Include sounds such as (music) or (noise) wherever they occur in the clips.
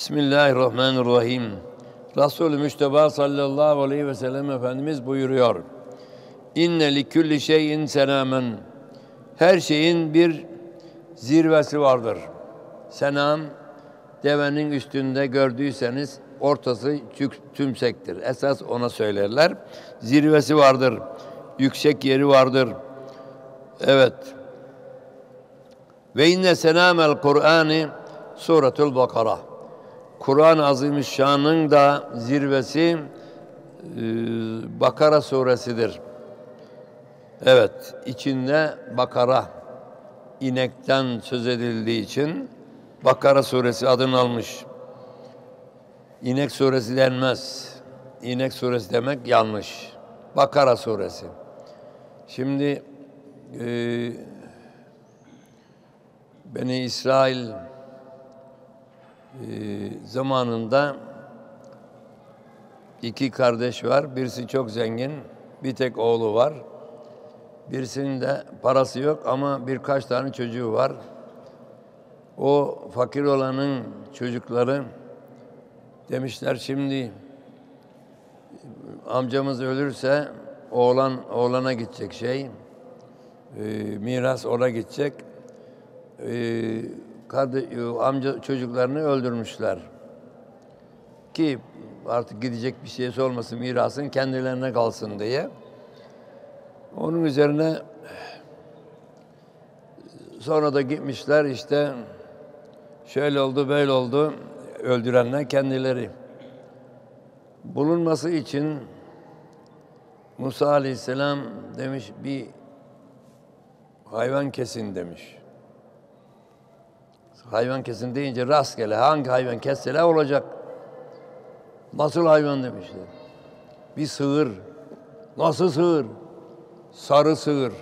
Bismillahirrahmanirrahim. Resul-i Müşteba sallallahu aleyhi ve sellem Efendimiz buyuruyor. İnne li külli şeyin senamen. Her şeyin bir zirvesi vardır. Senam, devenin üstünde gördüyseniz ortası tümsektir. Esas ona söylerler. Zirvesi vardır. Yüksek yeri vardır. Evet. Ve inne senamel Kur'ani Suratul Bakara. Kur'an-ı Azimüşşan'ın da zirvesi e, Bakara suresidir. Evet, içinde Bakara inekten söz edildiği için Bakara suresi adını almış. İnek suresi denmez. İnek suresi demek yanlış. Bakara suresi. Şimdi e, Beni İsrail zamanında iki kardeş var. Birisi çok zengin, bir tek oğlu var. Birisinin de parası yok ama birkaç tane çocuğu var. O fakir olanın çocukları demişler şimdi amcamız ölürse oğlan oğlana gidecek şey, e, miras ona gidecek. E, amca çocuklarını öldürmüşler. Ki artık gidecek bir şeysi olmasın mirasın kendilerine kalsın diye. Onun üzerine sonra da gitmişler işte şöyle oldu böyle oldu öldürenler kendileri. Bulunması için Musa Aleyhisselam demiş bir hayvan kesin demiş. Hayvan kesin deyince rastgele hangi hayvan kesseler olacak. Nasıl hayvan demişler. Bir sığır. Nasıl sığır? Sarı sığır.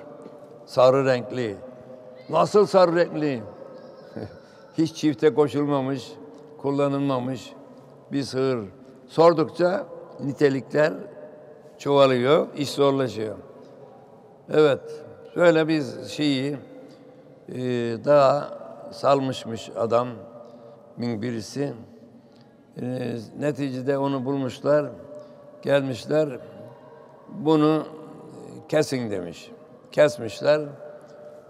Sarı renkli. Nasıl sarı renkli? (laughs) Hiç çifte koşulmamış, kullanılmamış bir sığır. Sordukça nitelikler çoğalıyor, iş zorlaşıyor. Evet, şöyle bir şeyi e, daha salmışmış adam birisi. E, neticede onu bulmuşlar, gelmişler, bunu kesin demiş. Kesmişler.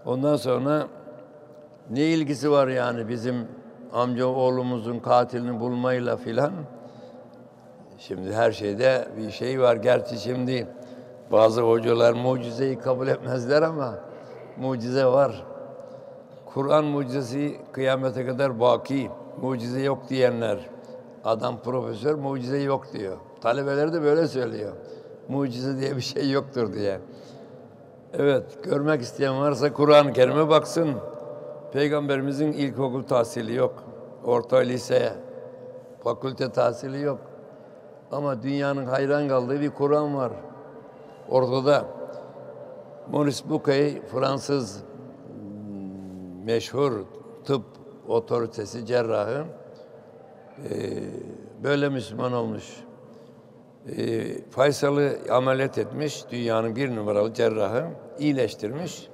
Ondan sonra ne ilgisi var yani bizim amca oğlumuzun katilini bulmayla filan? Şimdi her şeyde bir şey var. Gerçi şimdi bazı hocalar mucizeyi kabul etmezler ama mucize var. Kur'an mucizesi kıyamete kadar baki. Mucize yok diyenler. Adam profesör mucize yok diyor. Talebeleri de böyle söylüyor. Mucize diye bir şey yoktur diye. Evet, görmek isteyen varsa Kur'an-ı Kerim'e baksın. Peygamberimizin ilkokul tahsili yok. Orta lise, fakülte tahsili yok. Ama dünyanın hayran kaldığı bir Kur'an var. Ortada. Maurice Bucaille, Fransız meşhur tıp otoritesi, cerrahı böyle Müslüman olmuş. Faysal'ı ameliyat etmiş, dünyanın bir numaralı cerrahı, iyileştirmiş,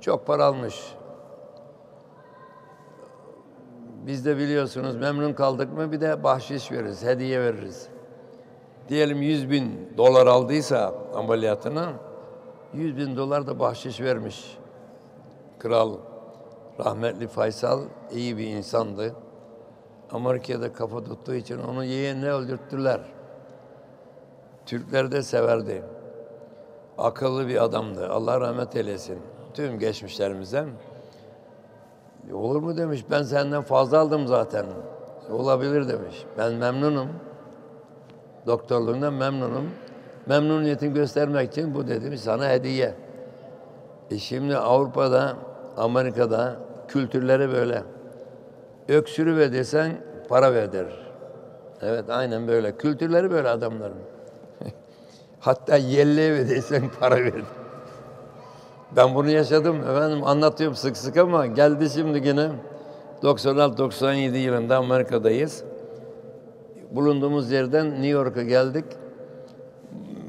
çok para almış. Biz de biliyorsunuz memnun kaldık mı bir de bahşiş veririz, hediye veririz. Diyelim 100 bin dolar aldıysa ameliyatına, 100 bin dolar da bahşiş vermiş. Kral, rahmetli Faysal iyi bir insandı. Amerika'da kafa tuttuğu için onu yeğenine öldürttüler. Türkler de severdi. Akıllı bir adamdı. Allah rahmet eylesin. Tüm geçmişlerimize. Olur mu demiş. Ben senden fazla aldım zaten. Olabilir demiş. Ben memnunum. Doktorluğundan memnunum. Memnuniyetini göstermek için bu dedim sana hediye. E şimdi Avrupa'da, Amerika'da kültürleri böyle. Öksürü ve desen para ver der. Evet aynen böyle. Kültürleri böyle adamların. (laughs) Hatta yelli ve desen para ver. Ben bunu yaşadım efendim anlatıyorum sık sık ama geldi şimdi yine 96-97 yılında Amerika'dayız. Bulunduğumuz yerden New York'a geldik.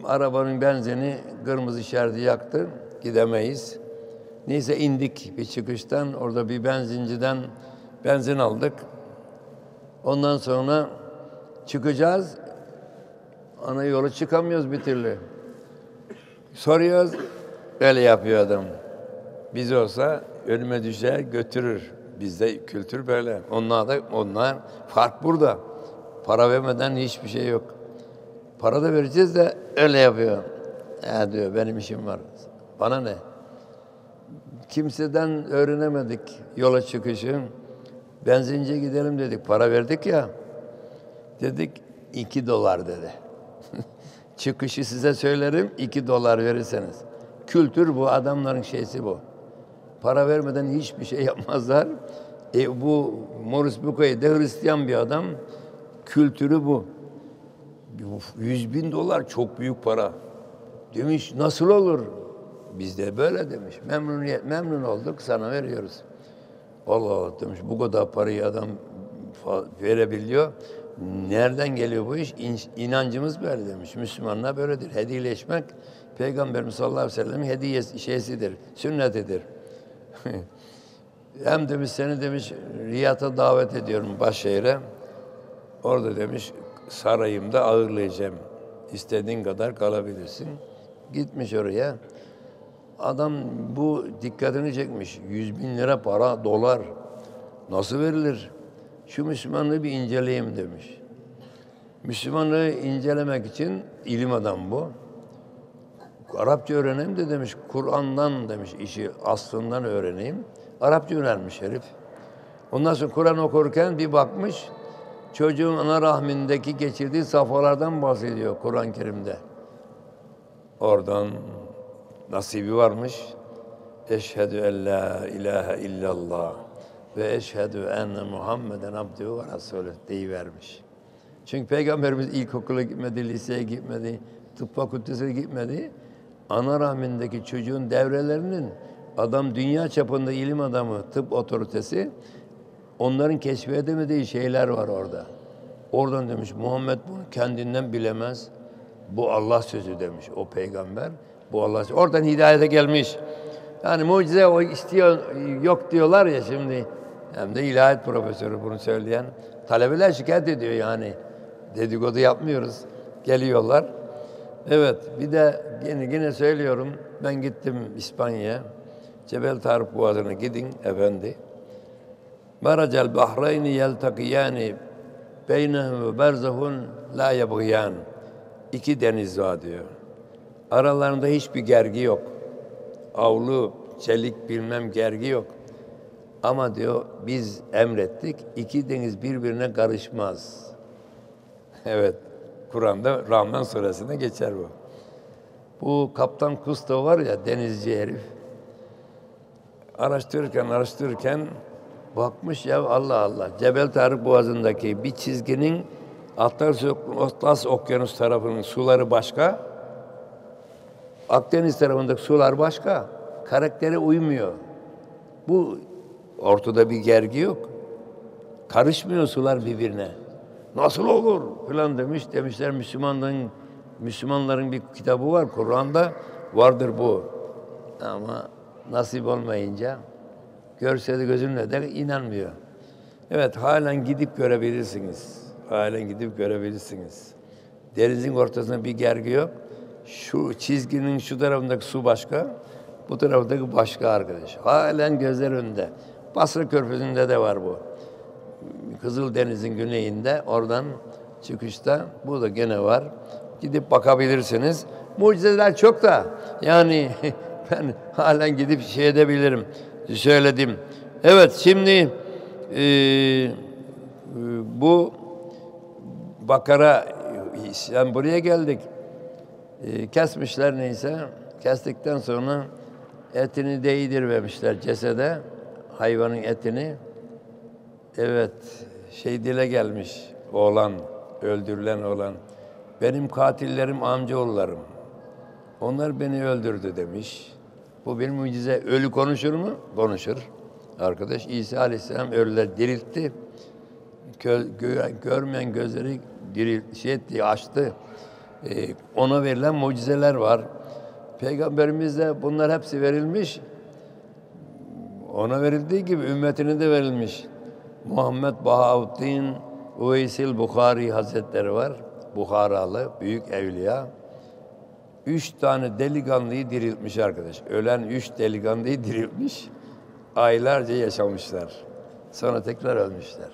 Arabanın benzini kırmızı işareti yaktı. Gidemeyiz. Neyse indik bir çıkıştan. Orada bir benzinciden benzin aldık. Ondan sonra çıkacağız. Ana yolu çıkamıyoruz bir türlü. Soruyoruz, öyle yapıyor adam. Biz olsa ölüme düşer götürür. Bizde kültür böyle. Onlar da onlar fark burada. Para vermeden hiçbir şey yok. Para da vereceğiz de öyle yapıyor. Ya diyor benim işim var. Bana ne? Kimseden öğrenemedik yola çıkışı. Benzince gidelim dedik. Para verdik ya. Dedik iki dolar dedi. (laughs) Çıkışı size söylerim iki dolar verirseniz. Kültür bu adamların şeysi bu. Para vermeden hiçbir şey (laughs) yapmazlar. E, bu Morris Bucay de Hristiyan bir adam. Kültürü bu. Yüz bin dolar çok büyük para. Demiş nasıl olur? Biz de böyle demiş. Memnuniyet, memnun olduk sana veriyoruz. Allah Allah demiş bu kadar parayı adam verebiliyor. Nereden geliyor bu iş? İnancımız böyle demiş. Müslümanlar böyledir. Hediyeleşmek Peygamberimiz sallallahu aleyhi ve sellem'in hediyesi şeysidir, sünnetidir. (laughs) Hem demiş seni demiş Riyad'a davet ediyorum Başşehir'e. Orada demiş sarayımda ağırlayacağım. İstediğin kadar kalabilirsin. Gitmiş oraya. Adam bu dikkatini çekmiş. Yüz bin lira para, dolar. Nasıl verilir? Şu Müslümanlığı bir inceleyeyim demiş. Müslümanlığı incelemek için ilim adam bu. Arapça öğreneyim de demiş, Kur'an'dan demiş işi aslından öğreneyim. Arapça öğrenmiş herif. Ondan sonra Kur'an okurken bir bakmış, çocuğun ana rahmindeki geçirdiği safhalardan bahsediyor Kur'an-ı Kerim'de. Oradan nasibi varmış. Eşhedü en la ilahe illallah ve eşhedü enne Muhammeden abdühü ve resulü deyivermiş. Çünkü Peygamberimiz ilkokula gitmedi, liseye gitmedi, tıp fakültesine gitmedi. Ana rahmindeki çocuğun devrelerinin adam dünya çapında ilim adamı, tıp otoritesi onların keşfedemediği şeyler var orada. Oradan demiş Muhammed bunu kendinden bilemez. Bu Allah sözü demiş o peygamber. Bu Allah. Oradan hidayete gelmiş. Yani mucize o istiyor yok diyorlar ya şimdi. Hem de ilahiyat profesörü bunu söyleyen. Talebeler şikayet ediyor yani. Dedikodu yapmıyoruz. Geliyorlar. Evet bir de yine, yine söylüyorum. Ben gittim İspanya'ya. Cebel Tarık Boğazı'na gidin efendi. Meracel bahreyni yeltakiyani beynehum ve berzahun la yabgiyan. İki deniz var diyor. Aralarında hiçbir gergi yok. Avlu, çelik bilmem gergi yok. Ama diyor biz emrettik iki deniz birbirine karışmaz. (laughs) evet. Kur'an'da Rahman suresinde geçer bu. Bu Kaptan Kusto var ya denizci herif. Araştırırken araştırırken bakmış ya Allah Allah Cebel Tarık Boğazı'ndaki bir çizginin Atlas, Okyanus tarafının suları başka, Akdeniz tarafındaki sular başka. Karaktere uymuyor. Bu ortada bir gergi yok. Karışmıyor sular birbirine. Nasıl olur falan demiş. Demişler Müslümanların Müslümanların bir kitabı var Kur'an'da vardır bu. Ama nasip olmayınca görse de gözünle de inanmıyor. Evet halen gidip görebilirsiniz. Halen gidip görebilirsiniz. Denizin ortasında bir gergi yok. Şu çizginin şu tarafındaki su başka, bu taraftaki başka arkadaş. Halen gözler önünde. Basra Körfezi'nde de var bu. Kızıldeniz'in güneyinde oradan çıkışta bu da gene var. Gidip bakabilirsiniz. Mucizeler çok da yani (laughs) ben halen gidip şey edebilirim. Söyledim. Evet şimdi e, bu Bakara yani buraya geldik. E, kesmişler neyse. Kestikten sonra etini değdirmemişler cesede. Hayvanın etini. Evet, şey dile gelmiş oğlan, öldürülen oğlan. Benim katillerim amcaoğullarım. Onlar beni öldürdü demiş. Bu bir mucize. Ölü konuşur mu? Konuşur. Arkadaş İsa Aleyhisselam ölüler diriltti. Gö, görmeyen gözleri diril, şey etti, açtı. Ee, ona verilen mucizeler var. Peygamberimize bunlar hepsi verilmiş. Ona verildiği gibi ümmetine de verilmiş. Muhammed Bahauddin Uveysil Bukhari Hazretleri var. Bukharalı, büyük evliya. Üç tane delikanlıyı diriltmiş arkadaş. Ölen üç delikanlıyı diriltmiş. Aylarca yaşamışlar. Sonra tekrar ölmüşler.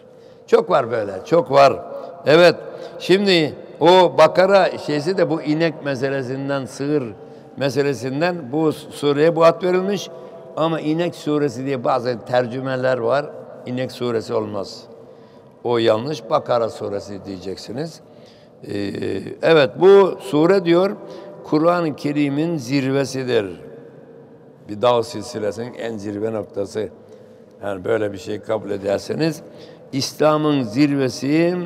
Çok var böyle, çok var. Evet, şimdi o Bakara şeysi de bu inek meselesinden, sığır meselesinden bu sureye bu ad verilmiş. Ama inek suresi diye bazı tercümeler var. İnek suresi olmaz. O yanlış. Bakara suresi diyeceksiniz. Ee, evet bu sure diyor Kur'an-ı Kerim'in zirvesidir. Bir dağ silsilesinin en zirve noktası. Yani böyle bir şey kabul ederseniz İslam'ın zirvesi,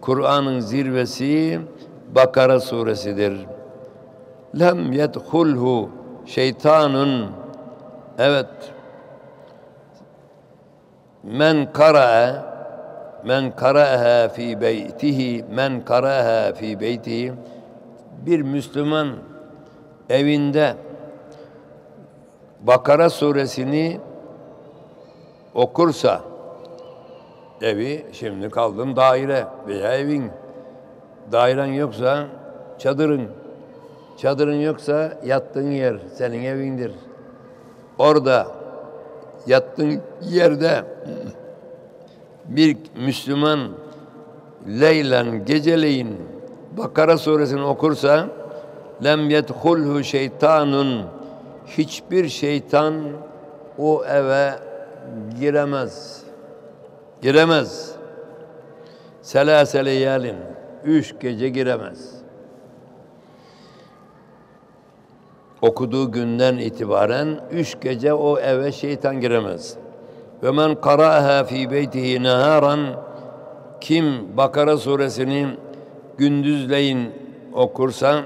Kur'an'ın zirvesi Bakara suresidir. Lem yedhulhu şeytanun. Evet. Men kara'a men kara'ha fi beytihi men kara'ha fi beytihi. Bir Müslüman evinde Bakara suresini okursa evi şimdi kaldın daire veya evin dairen yoksa çadırın çadırın yoksa yattığın yer senin evindir. Orada yattığın yerde bir Müslüman leylen geceleyin Bakara suresini okursa lem yedhulhu şeytanun hiçbir şeytan o eve giremez. Giremez. Selasele yalin. Üç gece giremez. Okuduğu günden itibaren üç gece o eve şeytan giremez. Ve men qara'aha fi beytihi naharan kim Bakara suresini gündüzleyin okursa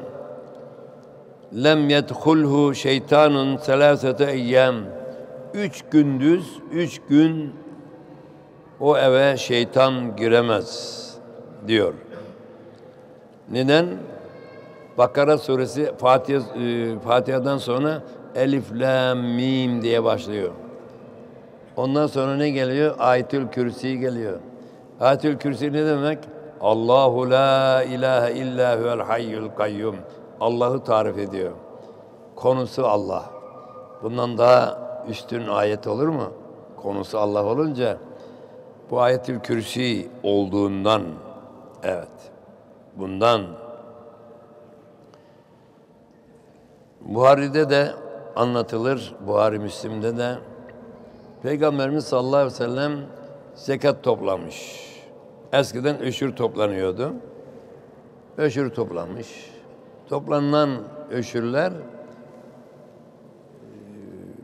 lem yedhulhu şeytanun selasete eyyam üç gündüz, üç gün o eve şeytan giremez diyor. Neden? Bakara suresi Fatiha, e, Fatiha'dan sonra Elif, La, Mim diye başlıyor. Ondan sonra ne geliyor? Ayetül Kürsi geliyor. Ayetül Kürsi ne demek? Allahu la ilahe illa huvel hayyul kayyum. Allah'ı tarif ediyor. Konusu Allah. Bundan daha üstün ayet olur mu? Konusu Allah olunca bu ayetül kürsi olduğundan evet bundan Buhari'de de anlatılır. Buhari Müslim'de de Peygamberimiz sallallahu aleyhi ve sellem zekat toplamış. Eskiden öşür toplanıyordu. Öşür toplanmış. Toplanan öşürler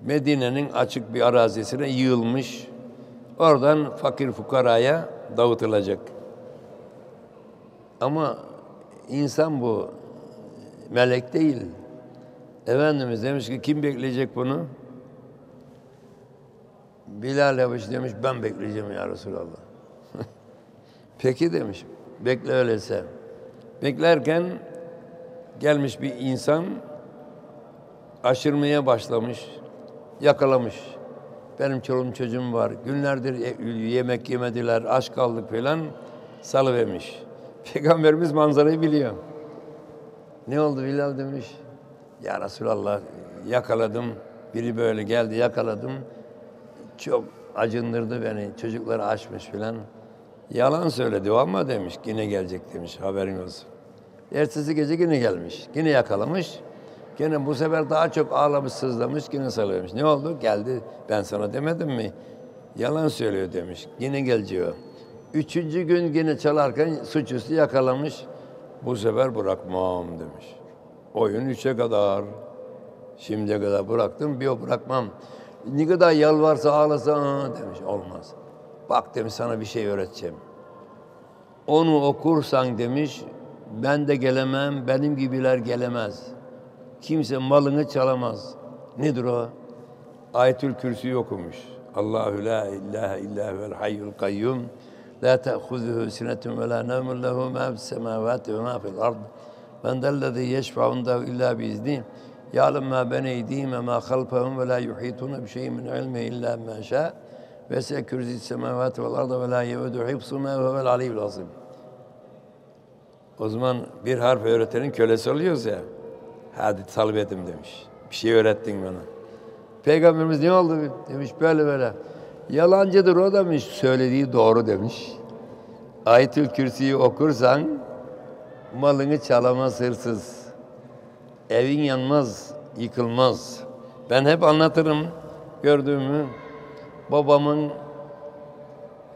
Medine'nin açık bir arazisine yığılmış. Oradan fakir fukaraya dağıtılacak. Ama insan bu melek değil. Efendimiz demiş ki kim bekleyecek bunu? Bilal Habeş demiş ben bekleyeceğim ya Resulallah. (laughs) Peki demiş. Bekle öyleyse. Beklerken gelmiş bir insan aşırmaya başlamış, yakalamış. Benim çoluğum çocuğum var. Günlerdir yemek yemediler, aç kaldık falan. Salıvermiş. (laughs) Peygamberimiz manzarayı biliyor. Ne oldu Bilal demiş. Ya Resulallah yakaladım. Biri böyle geldi yakaladım. Çok acındırdı beni. Çocuklar açmış filan. Yalan söyledi ama demiş. Yine gelecek demiş. Haberin olsun. Ertesi gece yine gelmiş. Yine yakalamış. Gene bu sefer daha çok ağlamış, sızlamış, yine salıyormuş. Ne oldu? Geldi. Ben sana demedim mi? Yalan söylüyor demiş. Yine geleceği Üçüncü gün yine çalarken suçüstü yakalamış. Bu sefer bırakmam demiş. Oyun üçe kadar. Şimdiye kadar bıraktım, bir o bırakmam. Ne kadar yalvarsa ağlasa demiş. Olmaz. Bak demiş sana bir şey öğreteceğim. Onu okursan demiş, ben de gelemem, benim gibiler gelemez. Kimse malını çalamaz. Nedir o? Ayetül Kürsü'yü okumuş. Allahu la ilahe illa huvel hayyul kayyum. La te'huzuhu sinetun ve la nevmun lehu ma fis semavati ve ma fil ard. Men dellezî yeşfa'undahu illa biizni. Ya'lem ma beyne eydihim ve ma halfahum ve la yuhituna bi şeyin min ilmi illa ma şa. Ve se kürzi semavati vel arda ve la yevedu hifsuma ve vel aliyyul azim. O zaman bir harf öğretenin kölesi oluyoruz ya. Hadi talep edim demiş. Bir şey öğrettin bana. Peygamberimiz ne oldu demiş böyle böyle. Yalancıdır o demiş. Söylediği doğru demiş. Ayetül Kürsi'yi okursan malını çalamaz hırsız. Evin yanmaz, yıkılmaz. Ben hep anlatırım gördüğümü. Babamın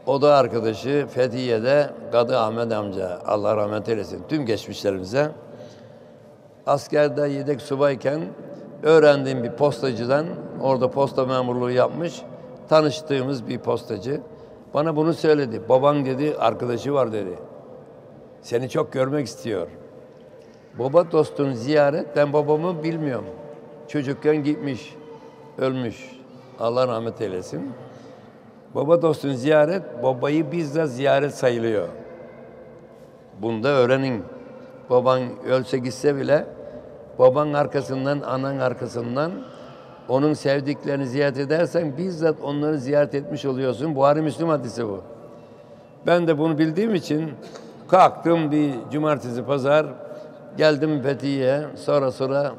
oda arkadaşı Fethiye'de Kadı Ahmet amca, Allah rahmet eylesin tüm geçmişlerimize. Askerde yedek subayken öğrendiğim bir postacıdan, orada posta memurluğu yapmış, tanıştığımız bir postacı. Bana bunu söyledi. Baban dedi, arkadaşı var dedi. Seni çok görmek istiyor. Baba dostun ziyaret, ben babamı bilmiyorum. Çocukken gitmiş, ölmüş. Allah rahmet eylesin. Baba dostun ziyaret, babayı bizzat ziyaret sayılıyor. Bunda öğrenin. Baban ölse gitse bile, baban arkasından, anan arkasından onun sevdiklerini ziyaret edersen bizzat onları ziyaret etmiş oluyorsun. Buhari Müslüm hadisi bu. Ben de bunu bildiğim için kalktım bir cumartesi pazar geldim Fethiye'ye. Sonra sonra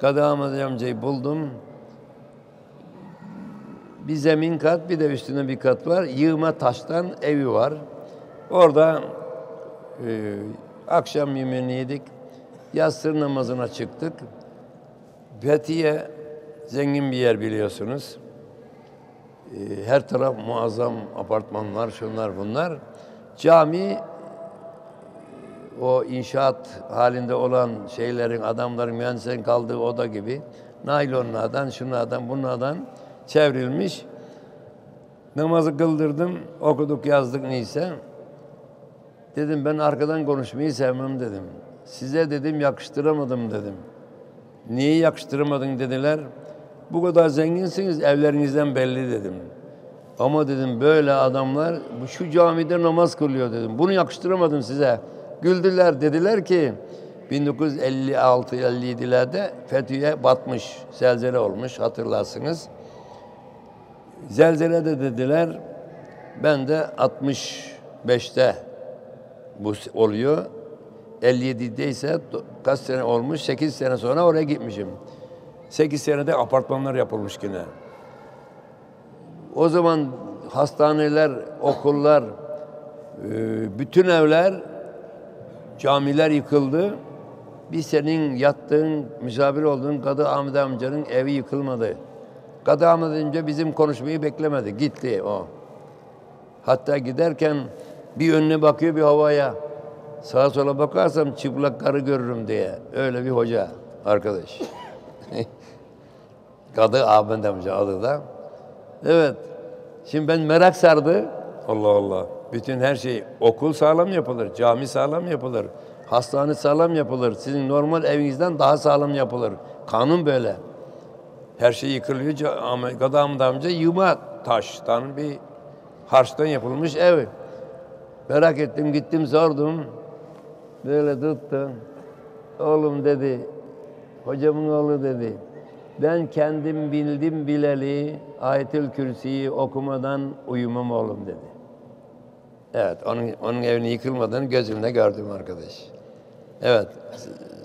Kadı Ahmet amcayı buldum. Bir zemin kat bir de üstüne bir kat var. Yığma taştan evi var. Orada e, akşam yemeğini yedik. Yastır namazına çıktık. Fethiye zengin bir yer biliyorsunuz. E, her taraf muazzam apartmanlar, şunlar bunlar. Cami o inşaat halinde olan şeylerin, adamların mühendislerin kaldığı oda gibi naylonlardan, şunlardan, bunlardan çevrilmiş. Namazı kıldırdım, okuduk, yazdık neyse. Dedim ben arkadan konuşmayı sevmem dedim. Size dedim yakıştıramadım dedim. Niye yakıştıramadın dediler. Bu kadar zenginsiniz evlerinizden belli dedim. Ama dedim böyle adamlar şu camide namaz kılıyor dedim. Bunu yakıştıramadım size. Güldüler dediler ki 1956-57'lerde Fethiye batmış, zelzele olmuş hatırlarsınız. Zelzele de dediler. Ben de 65'te bu oluyor. 57'de ise kaç sene olmuş? 8 sene sonra oraya gitmişim. 8 senede apartmanlar yapılmış yine. O zaman hastaneler, okullar, e, bütün evler, camiler yıkıldı. Bir senin yattığın, misafir olduğun Kadı Ahmet amcanın evi yıkılmadı. Kadı Ahmet amca bizim konuşmayı beklemedi. Gitti o. Hatta giderken bir önüne bakıyor bir havaya. Sağa sola bakarsam çıplak karı görürüm diye. Öyle bir hoca arkadaş. (laughs) Kadı Ahmet amca adı da. Evet. Şimdi ben merak sardı. Allah Allah. Bütün her şey okul sağlam yapılır, cami sağlam yapılır, hastane sağlam yapılır. Sizin normal evinizden daha sağlam yapılır. Kanun böyle. Her şey yıkılıyor. Kadı Ahmet amca yığma taştan bir harçtan yapılmış ev. Merak ettim, gittim sordum. Böyle tuttu. Oğlum dedi, hocamın oğlu dedi. Ben kendim bildim bileli Ayetül Kürsi'yi okumadan uyumam oğlum dedi. Evet, onun, onun evini yıkılmadığını gözümle gördüm arkadaş. Evet,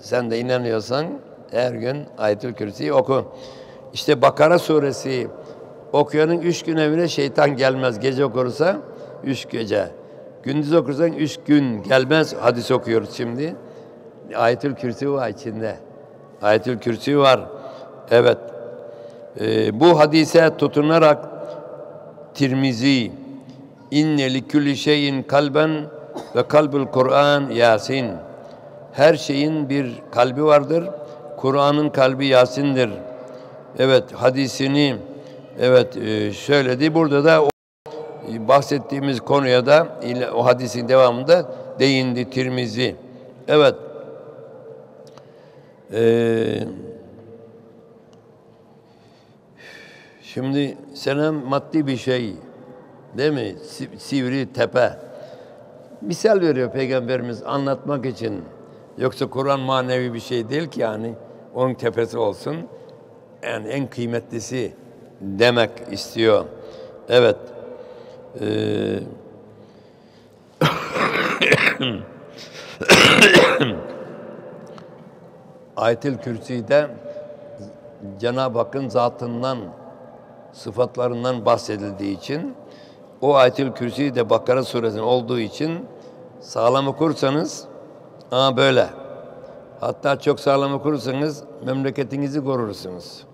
sen de inanıyorsan her gün Ayetül Kürsi'yi oku. İşte Bakara suresi okuyanın üç gün evine şeytan gelmez. Gece okursa üç gece. Gündüz okursan üç gün gelmez. Hadis okuyoruz şimdi. Ayetül Kürsi var içinde. Ayetül Kürsi var. Evet. Ee, bu hadise tutunarak Tirmizi inne li kulli şeyin kalben ve kalbul Kur'an Yasin. Her şeyin bir kalbi vardır. Kur'an'ın kalbi Yasin'dir. Evet hadisini evet e, söyledi. Burada da bahsettiğimiz konuya da o hadisin devamında değindi Tirmizi. Evet. Ee, şimdi senem maddi bir şey değil mi? Sivri tepe. Misal veriyor Peygamberimiz anlatmak için. Yoksa Kur'an manevi bir şey değil ki yani. Onun tepesi olsun. Yani en kıymetlisi demek istiyor. Evet. Ee, (coughs) Ayet-el Kürsi'de Cenab-ı Hakk'ın zatından, sıfatlarından bahsedildiği için o Ayet-el Kürsi de Bakara suresinin olduğu için sağlam okursanız ama böyle. Hatta çok sağlam okursanız memleketinizi korursunuz.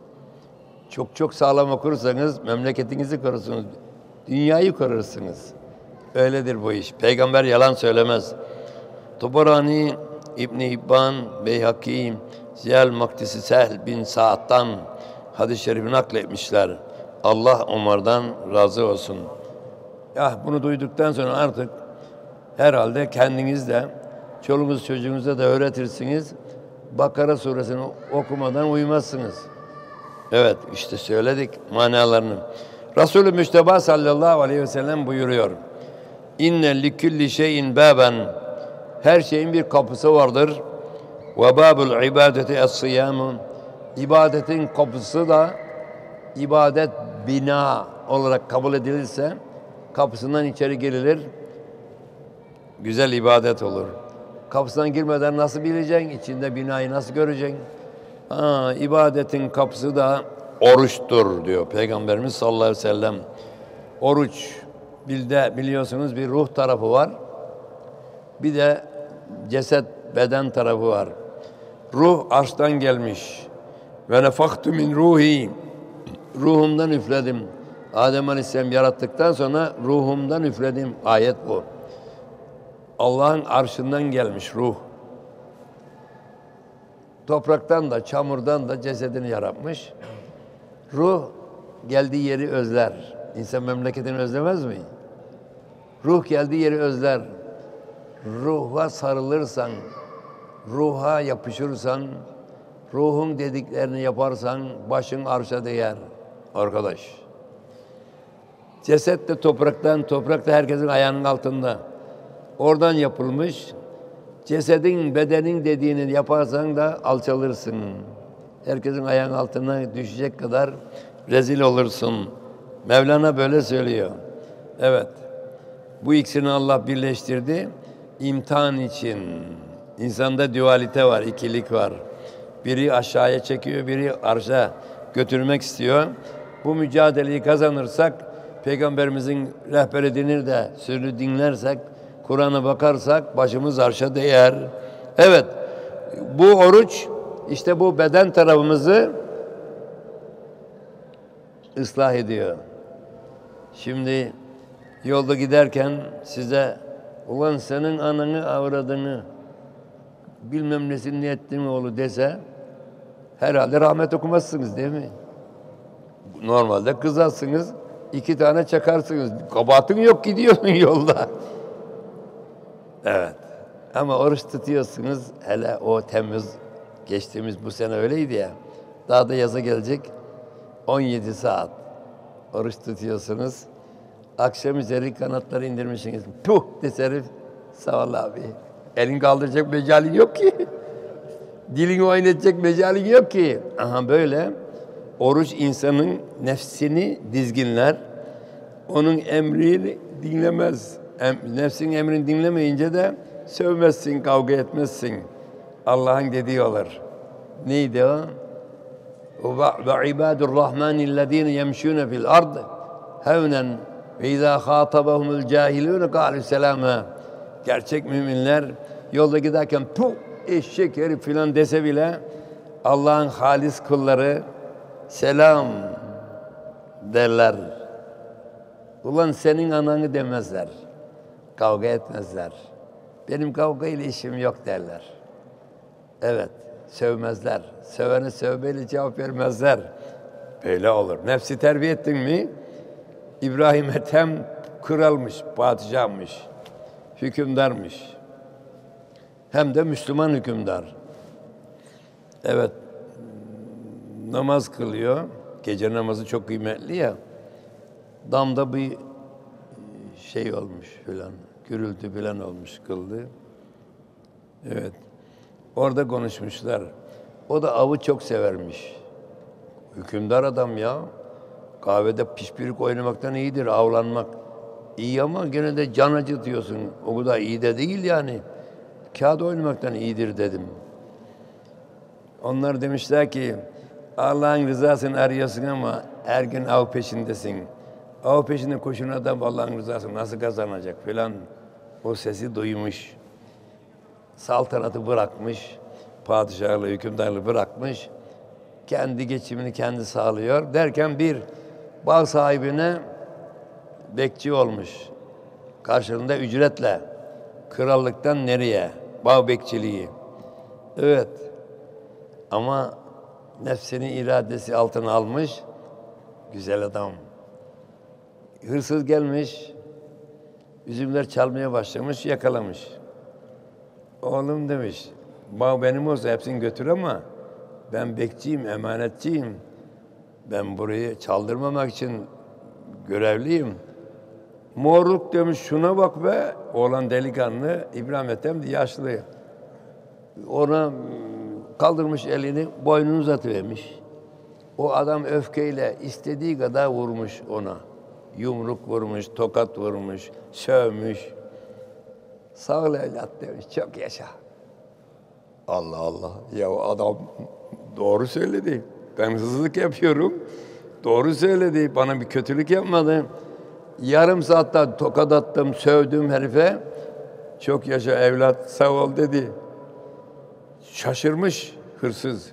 Çok çok sağlam okursanız memleketinizi korursunuz. Dünyayı korursunuz. Öyledir bu iş. Peygamber yalan söylemez. Tubarani, İbni İbban, Beyhaki, Ziyal Maktisi Sehl bin Sa'd'dan hadis-i şerifi nakletmişler. Allah onlardan razı olsun. Ya bunu duyduktan sonra artık herhalde kendiniz de çoluğunuz çocuğunuza da öğretirsiniz. Bakara suresini okumadan uyumazsınız. Evet işte söyledik manalarını. Resulü Müşteba sallallahu aleyhi ve sellem buyuruyor. İnne likulli şeyin baben her şeyin bir kapısı vardır. Ve babul ibadeti es-siyamu ibadetin kapısı da ibadet bina olarak kabul edilirse kapısından içeri girilir. Güzel ibadet olur. Kapısından girmeden nasıl bileceksin? İçinde binayı nasıl göreceksin? Ha, ibadetin kapısı da oruçtur diyor Peygamberimiz sallallahu aleyhi ve sellem. Oruç bilde biliyorsunuz bir ruh tarafı var. Bir de ceset beden tarafı var. Ruh arştan gelmiş. Ve nefaktu min ruhi. Ruhumdan üfledim. Adem Aleyhisselam yarattıktan sonra ruhumdan üfledim. Ayet bu. Allah'ın arşından gelmiş ruh. Topraktan da çamurdan da cesedini yaratmış. Ruh geldiği yeri özler. İnsan memleketini özlemez mi? Ruh geldiği yeri özler. Ruha sarılırsan, ruha yapışırsan, ruhun dediklerini yaparsan başın arşa değer arkadaş. Ceset de topraktan, toprak da herkesin ayağının altında. Oradan yapılmış. Cesedin, bedenin dediğini yaparsan da alçalırsın. Herkesin ayağının altına düşecek kadar rezil olursun. Mevlana böyle söylüyor. Evet. Bu ikisini Allah birleştirdi. imtihan için. İnsanda dualite var, ikilik var. Biri aşağıya çekiyor, biri arşa götürmek istiyor. Bu mücadeleyi kazanırsak, Peygamberimizin rehberliğini de sözünü dinlersek, Kur'an'a bakarsak başımız arşa değer. Evet, bu oruç işte bu beden tarafımızı ıslah ediyor. Şimdi yolda giderken size ulan senin ananı avradını bilmem nesini ettin oğlu dese herhalde rahmet okumazsınız değil mi? Normalde kızarsınız, iki tane çakarsınız. Kabahatin yok gidiyorsun (laughs) yolda. Evet. Ama oruç tutuyorsunuz. Hele o Temmuz geçtiğimiz bu sene öyleydi ya. Daha da yaza gelecek. 17 saat oruç tutuyorsunuz. Akşam üzeri kanatları indirmişsiniz. Puh dese herif. Ol abi. Elin kaldıracak mecalin yok ki. (laughs) Dilini oynatacak mecalin yok ki. Aha böyle. Oruç insanın nefsini dizginler. Onun emrini dinlemez. Em, nefsin emrini dinlemeyince de sövmezsin, kavga etmezsin. Allah'ın dediği olur. Neydi o? Ve ibadur rahmanillezine yemşûne fil ard hevnen ve izâ khâtabahumul cahilûne kâlu selâmâ. Gerçek müminler yolda giderken puh eşek herif filan dese bile Allah'ın halis kulları selam derler. Ulan senin ananı demezler. Kavga etmezler. Benim kavga ile işim yok derler. Evet, sövmezler. Sövene sövmeyle cevap vermezler. Böyle olur. Nefsi terbiye ettin mi? İbrahim Ethem kralmış, padişahmış, hükümdarmış. Hem de Müslüman hükümdar. Evet, namaz kılıyor. Gece namazı çok kıymetli ya. Damda bir şey olmuş filan, gürültü filan olmuş kıldı. Evet. Orada konuşmuşlar. O da avı çok severmiş. Hükümdar adam ya. Kahvede pişpirik oynamaktan iyidir avlanmak. İyi ama gene de can acıtıyorsun. O kadar iyi de değil yani. Kağıt oynamaktan iyidir dedim. Onlar demişler ki Allah'ın rızasını arıyorsun ama her gün av peşindesin. Av peşinde koşun adam Allah'ın rızasını nasıl kazanacak filan. O sesi duymuş. Saltanatı bırakmış. Padişahlığı, hükümdarlığı bırakmış. Kendi geçimini kendi sağlıyor. Derken bir bağ sahibine bekçi olmuş. Karşılığında ücretle. Krallıktan nereye? Bağ bekçiliği. Evet. Ama nefsini iradesi altına almış. Güzel adam. Hırsız gelmiş. Üzümler çalmaya başlamış, yakalamış. Oğlum demiş, bağ benim olsa hepsini götür ama ben bekçiyim, emanetçiyim. Ben burayı çaldırmamak için görevliyim. Morluk demiş şuna bak be. Oğlan delikanlı, İbrahim Ethem de yaşlı. Ona kaldırmış elini, boynunu uzatıvermiş. O adam öfkeyle istediği kadar vurmuş ona. Yumruk vurmuş, tokat vurmuş, sövmüş. Sağ ol evlat demiş, çok yaşa. Allah Allah, ya adam doğru söyledi. Ben hızlılık yapıyorum. Doğru söyledi, bana bir kötülük yapmadı. Yarım saatte tokat attım, sövdüm herife. Çok yaşa evlat, sağ ol dedi. Şaşırmış hırsız.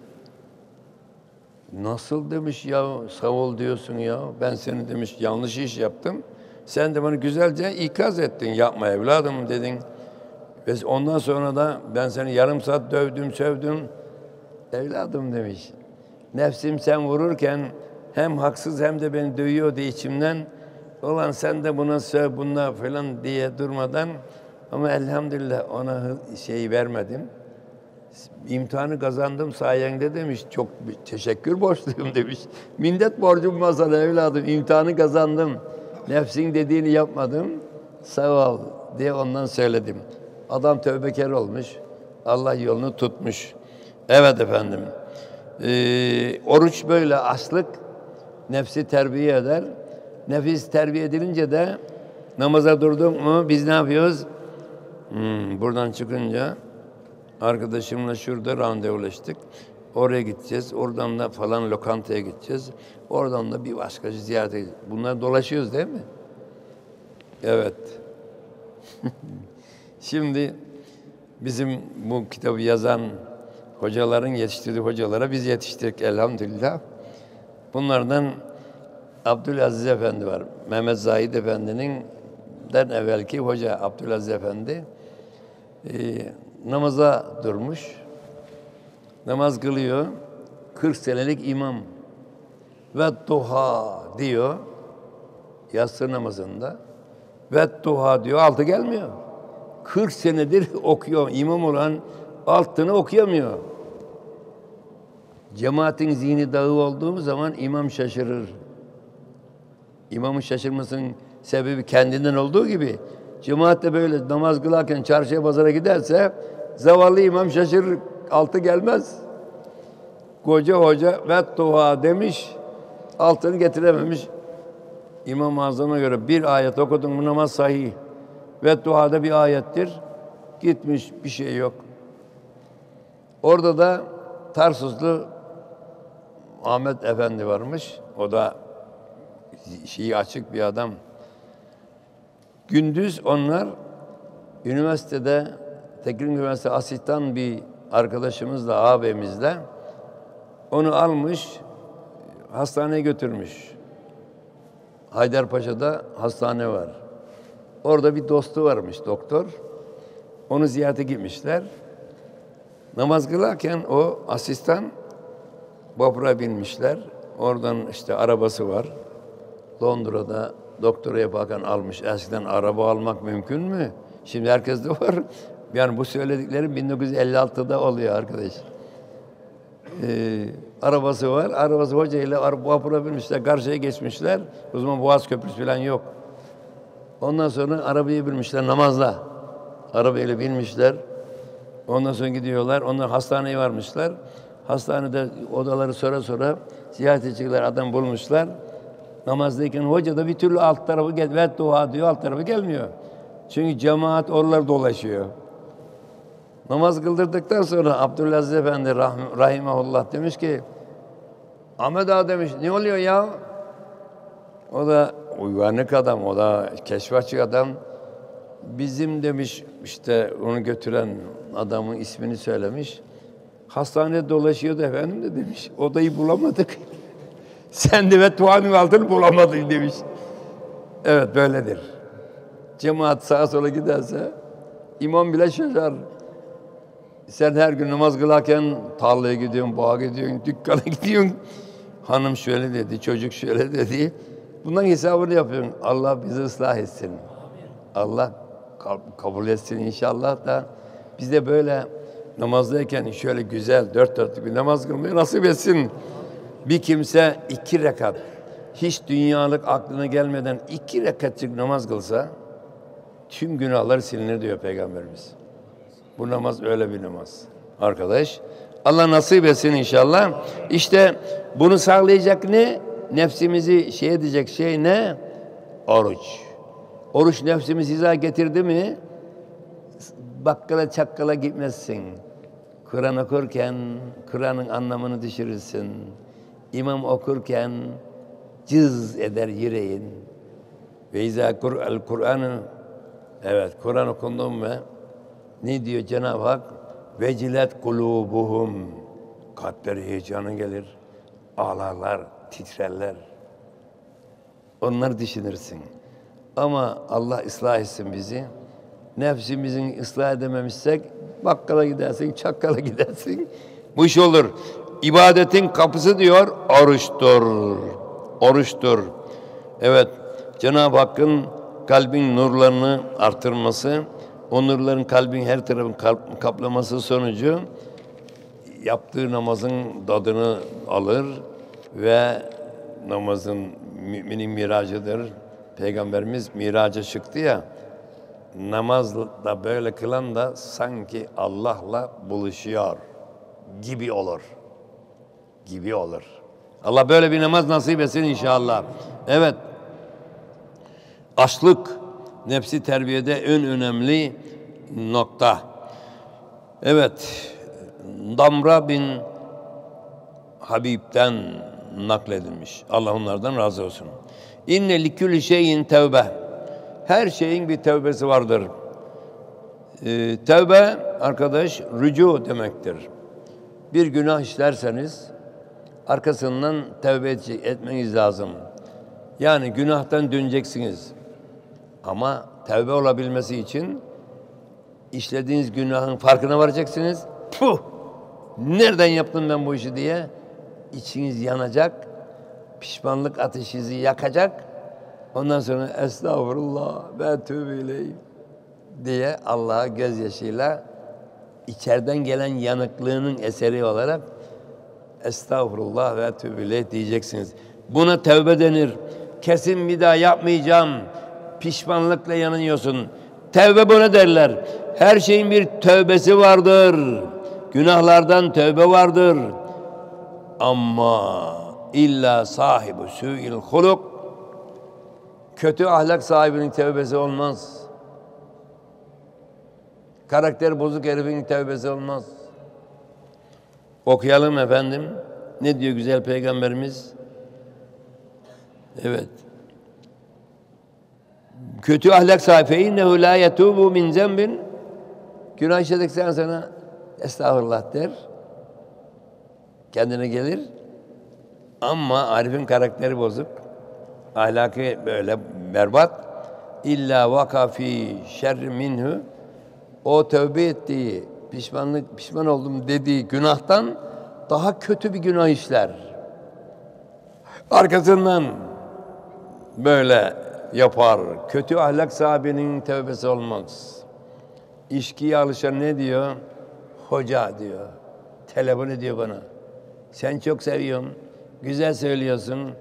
Nasıl demiş ya sağ ol diyorsun ya. Ben seni demiş yanlış iş yaptım. Sen de bana güzelce ikaz ettin. Yapma evladım dedin. Ve ondan sonra da ben seni yarım saat dövdüm, sövdüm. Evladım demiş. Nefsim sen vururken hem haksız hem de beni dövüyordu içimden. Olan sen de buna söv, buna falan diye durmadan ama elhamdülillah ona şeyi vermedim. İmtihanı kazandım sayende demiş. Çok teşekkür (laughs) borçluyum demiş. Mindet borcum var evladım. İmtihanı kazandım. Nefsin dediğini yapmadım. Sağ ol diye ondan söyledim. Adam tövbekar olmuş. Allah yolunu tutmuş. Evet efendim. Ee, oruç böyle açlık nefsi terbiye eder. Nefis terbiye edilince de namaza durduk mu biz ne yapıyoruz? Hmm, buradan çıkınca arkadaşımla şurada randevulaştık. Oraya gideceğiz. Oradan da falan lokantaya gideceğiz. Oradan da bir başkacı ziyarete gideceğiz. Bunlar dolaşıyoruz değil mi? Evet. (laughs) Şimdi bizim bu kitabı yazan hocaların yetiştirdiği hocalara biz yetiştirdik elhamdülillah. Bunlardan Abdülaziz Efendi var. Mehmet Zahid Efendi'nin den evvelki hoca Abdülaziz Efendi e, namaza durmuş. Namaz kılıyor. 40 senelik imam. Ve duha diyor. Yatsı namazında. Ve duha diyor. Altı gelmiyor. 40 senedir (laughs) okuyor. İmam olan altını okuyamıyor. Cemaatin zihni dağı olduğu zaman imam şaşırır. İmamın şaşırmasının sebebi kendinden olduğu gibi cemaat de böyle namaz kılarken çarşıya pazara giderse zavallı imam şaşırır. Altı gelmez. Koca hoca ve duha demiş. Altını getirememiş. İmam-ı Azam'a göre bir ayet okudun mu namaz sahih. Ve duada bir ayettir. Gitmiş bir şey yok. Orada da Tarsuslu Ahmet Efendi varmış. O da şeyi açık bir adam. Gündüz onlar üniversitede Teknik Üniversite asistan bir arkadaşımızla, ağabeyimizle onu almış, hastaneye götürmüş. Haydarpaşa'da hastane var. Orada bir dostu varmış doktor. Onu ziyarete gitmişler. Namaz kılarken o asistan vapura binmişler. Oradan işte arabası var. Londra'da doktora yaparken almış. Eskiden araba almak mümkün mü? Şimdi herkeste var. Yani bu söylediklerim 1956'da oluyor arkadaş. Ee, arabası var. Arabası hocayla vapura binmişler. Karşıya geçmişler. O zaman Boğaz Köprüsü falan yok. Ondan sonra arabaya binmişler namazla. Arabayla binmişler. Ondan sonra gidiyorlar. Onlar hastaneye varmışlar. Hastanede odaları sonra sonra ziyaretçiler adam bulmuşlar. namazdayken hoca da bir türlü alt tarafı gel ve dua diyor alt tarafı gelmiyor. Çünkü cemaat oralar dolaşıyor. Namaz kıldırdıktan sonra Abdülaziz Efendi rahim, rahimahullah demiş ki Ahmet Ağa demiş ne oluyor ya? O da uyanık adam, o da keşfetçi adam. Bizim demiş işte onu götüren adamın ismini söylemiş. Hastanede dolaşıyordu efendim de demiş. Odayı bulamadık. (laughs) Sen de ve tuhanın altını bulamadın demiş. Evet böyledir. Cemaat sağa sola giderse imam bile şaşar. Sen her gün namaz kılarken tarlaya gidiyorsun, bağa gidiyorsun, dükkana (laughs) gidiyorsun. Hanım şöyle dedi, çocuk şöyle dedi. Bundan hesabını yapıyorsun. Allah bizi ıslah etsin. Allah kabul etsin inşallah da biz de böyle namazdayken şöyle güzel dört dörtlük bir namaz kılmayı nasip etsin. Bir kimse iki rekat hiç dünyalık aklına gelmeden iki rekatçık namaz kılsa tüm günahları silinir diyor Peygamberimiz. Bu namaz öyle bir namaz. Arkadaş Allah nasip etsin inşallah. İşte bunu sağlayacak ne? Nefsimizi şey edecek şey ne? Oruç. Oruç nefsimizi hiza getirdi mi? Bakkala çakkala gitmezsin. Kur'an okurken Kur'an'ın anlamını düşürürsün. İmam okurken cız eder yüreğin. Ve izâ Kur'an Kur'an'ı evet Kur'an okundum mu ne diyor Cenab-ı Hak? Vecilet kulubuhum kalpleri heyecanı gelir. Ağlarlar, titrerler. Onları düşünürsün. Ama Allah ıslah etsin bizi. Nefsimizin ıslah edememişsek bakkala gidersin, çakkala gidersin. Bu iş olur. İbadetin kapısı diyor oruçtur. Oruçtur. Evet Cenab-ı Hakk'ın kalbin nurlarını artırması, o nurların kalbin her tarafın kaplaması sonucu yaptığı namazın tadını alır ve namazın müminin miracıdır. Peygamberimiz miraca çıktı ya, namazda böyle kılan da sanki Allah'la buluşuyor gibi olur. Gibi olur. Allah böyle bir namaz nasip etsin inşallah. Evet. Açlık nefsi terbiyede en önemli nokta. Evet. Damra bin Habib'den nakledilmiş. Allah onlardan razı olsun. İnne likülli şeyin tevbe. Her şeyin bir tevbesi vardır. Ee, tevbe arkadaş rücu demektir. Bir günah işlerseniz arkasından tevbe etmeniz lazım. Yani günahtan döneceksiniz. Ama tevbe olabilmesi için işlediğiniz günahın farkına varacaksınız. Puh! Nereden yaptım ben bu işi diye içiniz yanacak pişmanlık ateşinizi yakacak. Ondan sonra estağfurullah ben tövbe diye Allah'a gözyaşıyla içeriden gelen yanıklığının eseri olarak estağfurullah ve tövbe diyeceksiniz. Buna tövbe denir. Kesin bir daha yapmayacağım. Pişmanlıkla yanıyorsun. Tevbe buna derler. Her şeyin bir tövbesi vardır. Günahlardan tövbe vardır. Ama illa sahibi su'il huluk kötü ahlak sahibinin tevbesi olmaz. Karakter bozuk herifin tevbesi olmaz. Okuyalım efendim. Ne diyor güzel peygamberimiz? Evet. Kötü ahlak sahibi innehu la yetubu min zembin günah işledikten sonra estağfurullah der. Kendine gelir. Ama Arif'in karakteri bozuk. Ahlakı böyle berbat. İlla vaka fi şerri minhu. O tövbe ettiği, pişmanlık pişman oldum dediği günahtan daha kötü bir günah işler. Arkasından böyle yapar. Kötü ahlak sahibinin tövbesi olmaz. İşkiye alışan ne diyor? Hoca diyor. Telefon ediyor bana. Sen çok seviyorum. Güzel söylüyorsun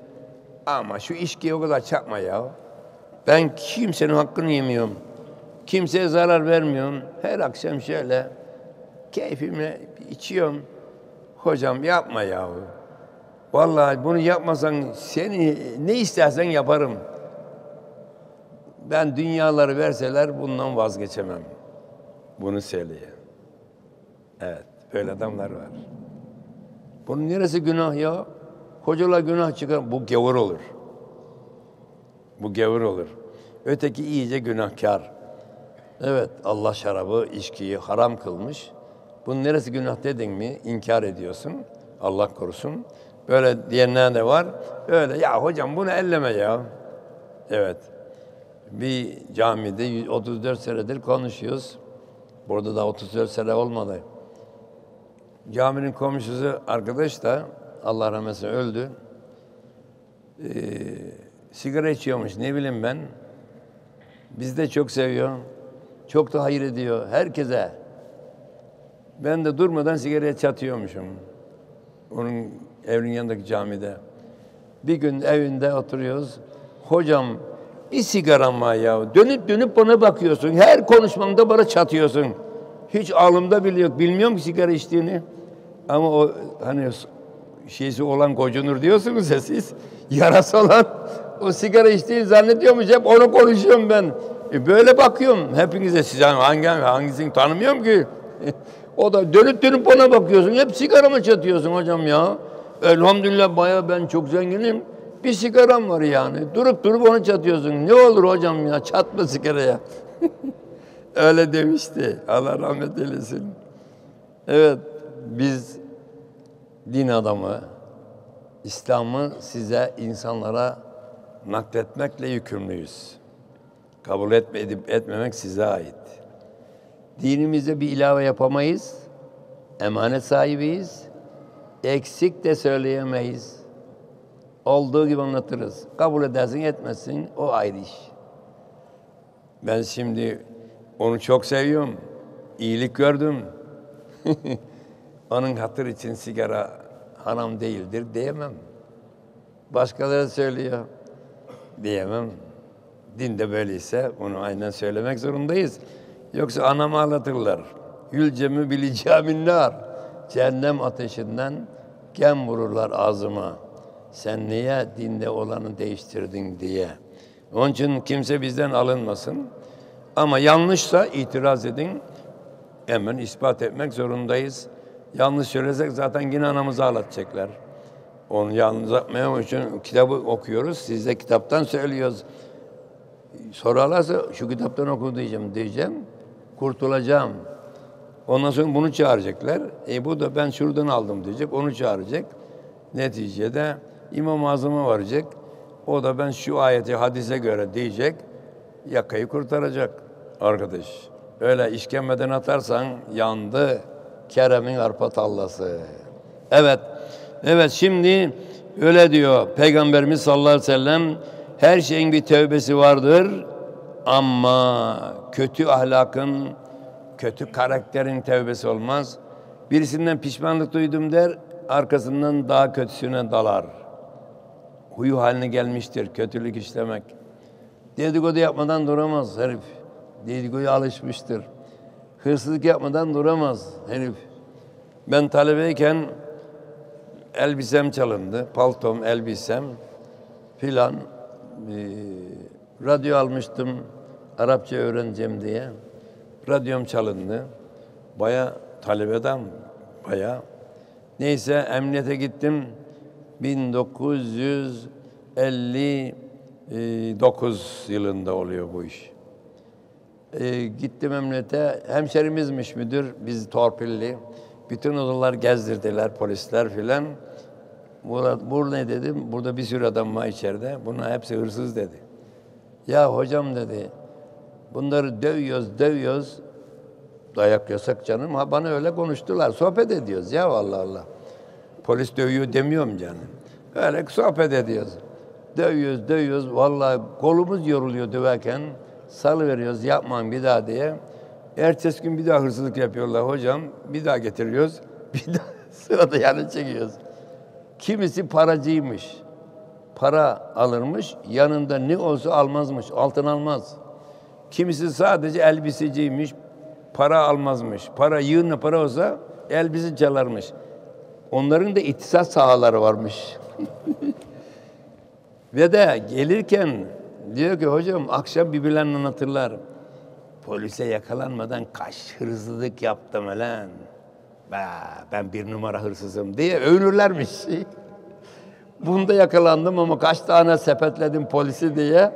ama şu içkiye o kadar çakma ya. Ben kimsenin hakkını yemiyorum. Kimseye zarar vermiyorum. Her akşam şöyle keyfimle içiyorum. Hocam yapma ya. Vallahi bunu yapmasan seni ne istersen yaparım. Ben dünyaları verseler bundan vazgeçemem. Bunu söylüyor. Evet, böyle adamlar var. Bunun neresi günah ya? Hocalar günah çıkar. Bu gavur olur. Bu gavur olur. Öteki iyice günahkar. Evet, Allah şarabı, içkiyi haram kılmış. Bunun neresi günah dedin mi inkar ediyorsun. Allah korusun. Böyle diyenler de var. Öyle ya hocam bunu elleme ya. Evet. Bir camide 34 senedir konuşuyoruz. Burada da 34 sene olmadı. Caminin komşusu arkadaş da Allah rahmet eylesin öldü. Ee, sigara içiyormuş ne bileyim ben. Biz de çok seviyor. Çok da hayır ediyor herkese. Ben de durmadan sigaraya çatıyormuşum. Onun evinin yanındaki camide. Bir gün evinde oturuyoruz. Hocam bir sigaram var ya. Dönüp dönüp bana bakıyorsun. Her konuşmamda bana çatıyorsun. Hiç alımda bile yok. Bilmiyorum ki sigara içtiğini. Ama o hani şeysi olan kocunur diyorsunuz ya siz. (laughs) Yarası olan o sigara içtiğini zannediyormuş. Hep onu konuşuyorum ben. E böyle bakıyorum hepinize siz hangi, hangisini tanımıyorum ki. (laughs) o da dönüp dönüp ona bakıyorsun. Hep sigara mı çatıyorsun hocam ya? Elhamdülillah baya ben çok zenginim. Bir sigaram var yani. Durup durup onu çatıyorsun. Ne olur hocam ya çatma sigaraya. (laughs) Öyle demişti. Allah rahmet eylesin. Evet biz din adamı İslam'ı size insanlara nakletmekle yükümlüyüz. Kabul etme, edip etmemek size ait. Dinimize bir ilave yapamayız. Emanet sahibiyiz. Eksik de söyleyemeyiz. Olduğu gibi anlatırız. Kabul edersin etmezsin o ayrı iş. Ben şimdi onu çok seviyorum. İyilik gördüm. (laughs) Onun hatır için sigara haram değildir diyemem. Başkaları söylüyor. Diyemem. Din de böyleyse onu aynen söylemek zorundayız. Yoksa anamı ağlatırlar. Yülcemi bileceğimin nar. Cehennem ateşinden gem vururlar ağzıma. Sen niye dinde olanı değiştirdin diye. Onun için kimse bizden alınmasın. Ama yanlışsa itiraz edin. Hemen ispat etmek zorundayız. Yanlış söylesek zaten yine anamızı ağlatacaklar. Onu yalnız yapmayan için kitabı okuyoruz. Siz de kitaptan söylüyoruz. Sorarlarsa şu kitaptan oku diyeceğim diyeceğim. Kurtulacağım. Ondan sonra bunu çağıracaklar. E bu da ben şuradan aldım diyecek. Onu çağıracak. Neticede İmam-ı Azam'a varacak. O da ben şu ayeti hadise göre diyecek. Yakayı kurtaracak arkadaş. Öyle işkembeden atarsan yandı Kerem'in arpa tallası. Evet. Evet şimdi öyle diyor Peygamberimiz sallallahu aleyhi ve sellem her şeyin bir tövbesi vardır ama kötü ahlakın, kötü karakterin tövbesi olmaz. Birisinden pişmanlık duydum der, arkasından daha kötüsüne dalar. Huyu haline gelmiştir kötülük işlemek. Dedikodu yapmadan duramaz herif. Dedikoduya alışmıştır. Hırsızlık yapmadan duramaz herif. Ben talebeyken elbisem çalındı. Paltom, elbisem filan. Ee, radyo almıştım. Arapça öğreneceğim diye. Radyom çalındı. Baya talebeden baya. Neyse emniyete gittim. 1959 yılında oluyor bu iş. Ee, gittim emniyete. Hemşerimizmiş müdür. Biz torpilli. Bütün odalar gezdirdiler polisler filan. Burada, burada ne dedim? Burada bir sürü adam var içeride. Bunlar hepsi hırsız dedi. Ya hocam dedi. Bunları dövüyoruz, dövüyoruz. Dayak yasak canım. Ha bana öyle konuştular. Sohbet ediyoruz ya Allah Allah. Polis dövüyor demiyorum canım. Öyle sohbet ediyoruz. Dövüyoruz, dövüyoruz. Vallahi kolumuz yoruluyor döverken. Salı veriyoruz yapmayın bir daha diye. Ertesi gün bir daha hırsızlık yapıyorlar hocam. Bir daha getiriyoruz. (laughs) Bir daha sırada yanı çekiyoruz. Kimisi paracıymış. Para alırmış. Yanında ne olsa almazmış. Altın almaz. Kimisi sadece elbiseciymiş. Para almazmış. Para yığınla para olsa elbise çalarmış. Onların da iktisat sahaları varmış. Ve de gelirken diyor ki hocam akşam birbirlerini anlatırlar. Polise yakalanmadan kaç hırsızlık yaptım lan. Be, ben bir numara hırsızım diye övünürlermiş. (laughs) Bunda yakalandım ama kaç tane sepetledim polisi diye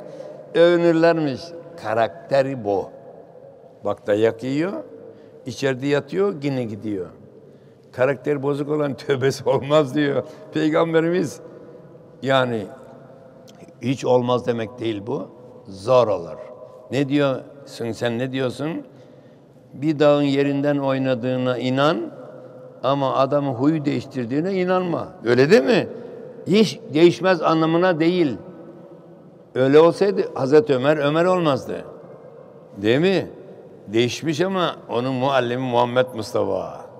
övünürlermiş. Karakteri bu. Bak dayak yiyor, içeride yatıyor, yine gidiyor. Karakter bozuk olan (laughs) tövbesi olmaz diyor. Peygamberimiz yani hiç olmaz demek değil bu. Zor olur. Ne diyorsun sen ne diyorsun? Bir dağın yerinden oynadığına inan ama adamı huyu değiştirdiğine inanma. Öyle değil mi? Hiç değişmez anlamına değil. Öyle olsaydı Hazreti Ömer Ömer olmazdı. Değil mi? Değişmiş ama onun muallimi Muhammed Mustafa.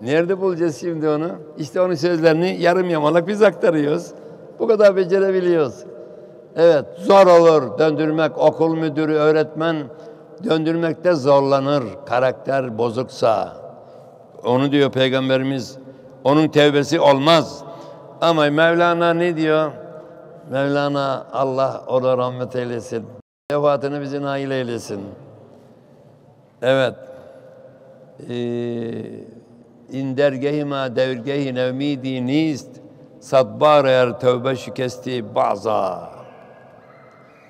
Nerede bulacağız şimdi onu? İşte onun sözlerini yarım yamalak biz aktarıyoruz. Bu kadar becerebiliyoruz. Evet zor olur döndürmek okul müdürü öğretmen döndürmekte zorlanır karakter bozuksa. Onu diyor peygamberimiz onun tevbesi olmaz. Ama Mevlana ne diyor? Mevlana Allah ona rahmet eylesin. Vefatını bizi nail eylesin. Evet. Ee, in dergehima devrgehi nevmidi nist sadbar eğer tövbe şikesti baza.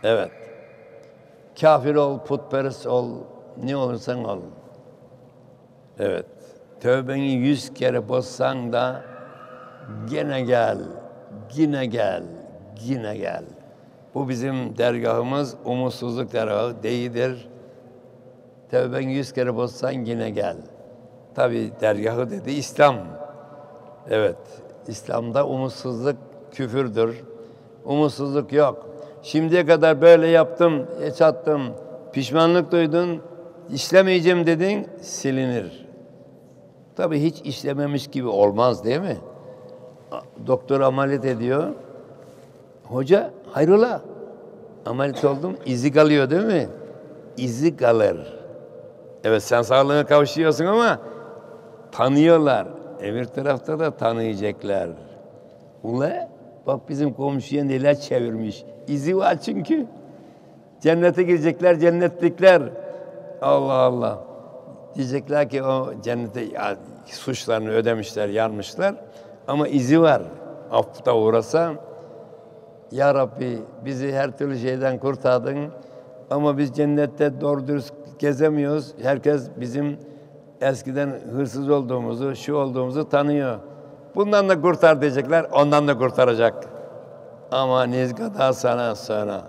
Evet. Kafir ol, putperest ol, ne olursan ol. Evet. Tövbeni yüz kere bozsan da gene gel, yine gel, yine gel. Bu bizim dergahımız umutsuzluk dergahı değildir. Tövben yüz kere bozsan yine gel. Tabi dergahı dedi İslam. Evet, İslam'da umutsuzluk küfürdür. Umutsuzluk yok. Şimdiye kadar böyle yaptım, yaşattım, pişmanlık duydun, işlemeyeceğim dedin, silinir. Tabii hiç işlememiş gibi olmaz değil mi? Doktor ameliyat ediyor. Hoca hayrola? Ameliyat oldum, izi kalıyor değil mi? İzi kalır. Evet sen sağlığına kavuşuyorsun ama tanıyorlar. Öbür tarafta da tanıyacaklar. Ula bak bizim komşuya neler çevirmiş. İzi var çünkü. Cennete girecekler cennetlikler. Allah Allah. Diyecekler ki o cennete ya, suçlarını ödemişler, yanmışlar. Ama izi var. Afta uğrasa Ya Rabbi bizi her türlü şeyden kurtardın. Ama biz cennette doğru dürüst gezemiyoruz. Herkes bizim eskiden hırsız olduğumuzu, şu olduğumuzu tanıyor. Bundan da kurtar diyecekler, ondan da kurtaracak. Ama nizgada sana sonra,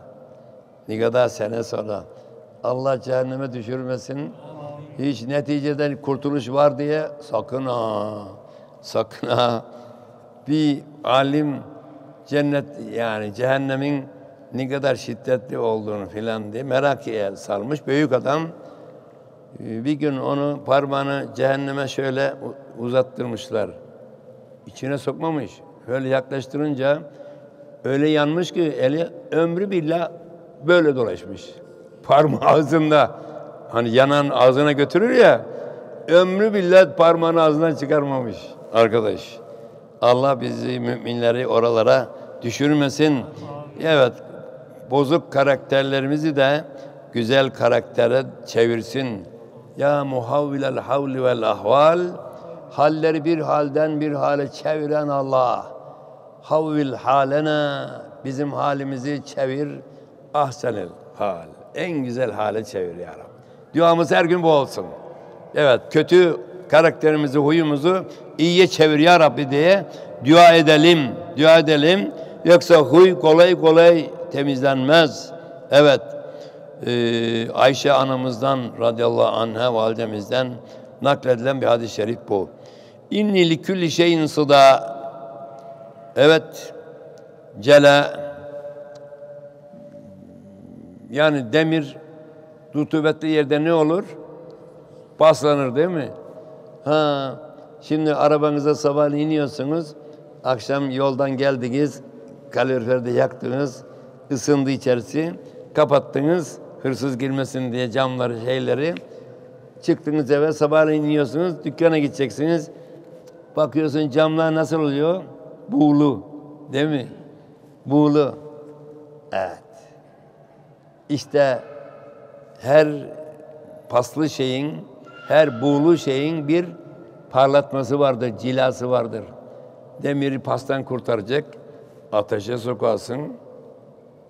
nizgada sene sonra. Allah cehenneme düşürmesin. Hiç neticeden kurtuluş var diye sakın ha, sakın ha. Bir alim cennet yani cehennemin ne kadar şiddetli olduğunu filan diye merak salmış büyük adam. Bir gün onu parmağını cehenneme şöyle uzattırmışlar. İçine sokmamış. Öyle yaklaştırınca öyle yanmış ki eli ömrü billah böyle dolaşmış. Parmağı ağzında. Hani yanan ağzına götürür ya. Ömrü billah parmağını ağzından çıkarmamış arkadaş. Allah bizi müminleri oralara düşürmesin. Evet, bozuk karakterlerimizi de güzel karaktere çevirsin. Ya muhavvilel havli vel ahval, halleri bir halden bir hale çeviren Allah. Havvil halena, bizim halimizi çevir, ahsenel hal. En güzel hale çevir ya Rabbi. Duamız her gün bu olsun. Evet, kötü karakterimizi, huyumuzu iyiye çevir ya Rabbi diye dua edelim, dua edelim. Yoksa huy kolay kolay temizlenmez. Evet, ee, Ayşe anamızdan radıyallahu anha validemizden nakledilen bir hadis-i şerif bu. İnni li külli şeyin sıda Evet, cele yani demir rutubetli yerde ne olur? Paslanır değil mi? Ha, şimdi arabanıza sabah iniyorsunuz, akşam yoldan geldiniz, kaloriferde yaktınız, ısındı içerisi, kapattınız, hırsız girmesin diye camları, şeyleri. Çıktınız eve, sabahleyin iniyorsunuz, dükkana gideceksiniz. Bakıyorsun camlar nasıl oluyor? Buğulu. Değil mi? Buğulu. Evet. İşte her paslı şeyin, her buğulu şeyin bir parlatması vardır, cilası vardır. Demiri pastan kurtaracak, ateşe sokarsın.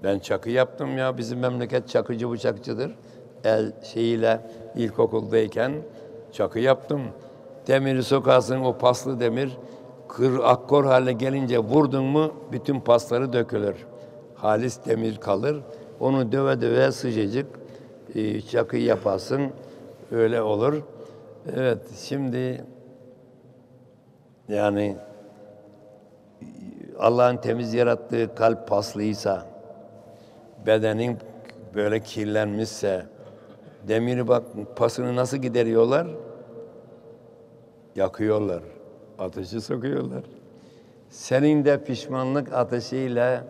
Ben çakı yaptım ya, bizim memleket çakıcı bıçakçıdır. El şeyiyle ilkokuldayken çakı yaptım. Demiri sokarsın, o paslı demir kır akkor hale gelince vurdun mu bütün pasları dökülür. Halis demir kalır. Onu döve döve sıcacık e, çakı yaparsın. Öyle olur. Evet şimdi yani Allah'ın temiz yarattığı kalp paslıysa, bedenin böyle kirlenmişse, demiri bak pasını nasıl gideriyorlar? Yakıyorlar, ateşi sokuyorlar. Senin de pişmanlık ateşiyle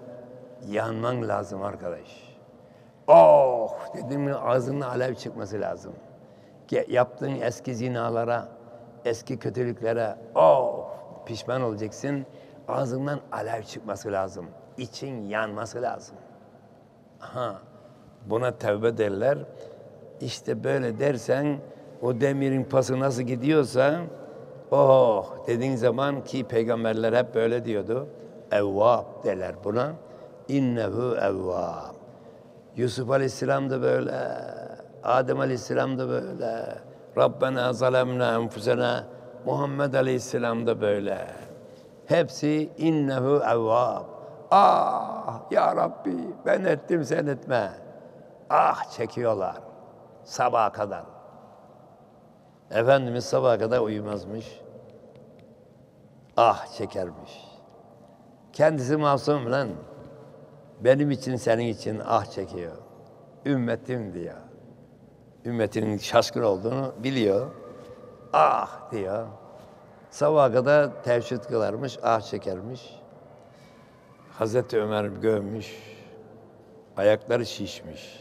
yanman lazım arkadaş. Oh dedim mi ağzının alev çıkması lazım. Yaptığın eski zinalara, eski kötülüklere oh pişman olacaksın. Ağzından alev çıkması lazım. İçin yanması lazım. Aha, buna tevbe derler. İşte böyle dersen o demirin pası nasıl gidiyorsa oh dediğin zaman ki peygamberler hep böyle diyordu. Evvab derler buna. İnnehu evvab. Yusuf Aleyhisselam da böyle, Adem Aleyhisselam da böyle, Rabbena zalemna enfusena, Muhammed Aleyhisselam da böyle. Hepsi innehu evvab. Ah ya Rabbi ben ettim sen etme. Ah çekiyorlar sabaha kadar. Efendimiz sabaha kadar uyumazmış. Ah çekermiş. Kendisi masum lan. Benim için senin için ah çekiyor. Ümmetim diyor. Ümmetinin şaşkın olduğunu biliyor. Ah diyor. Sabaha kadar tevşid kılarmış, ah çekermiş. Hazreti Ömer gömmüş. Ayakları şişmiş.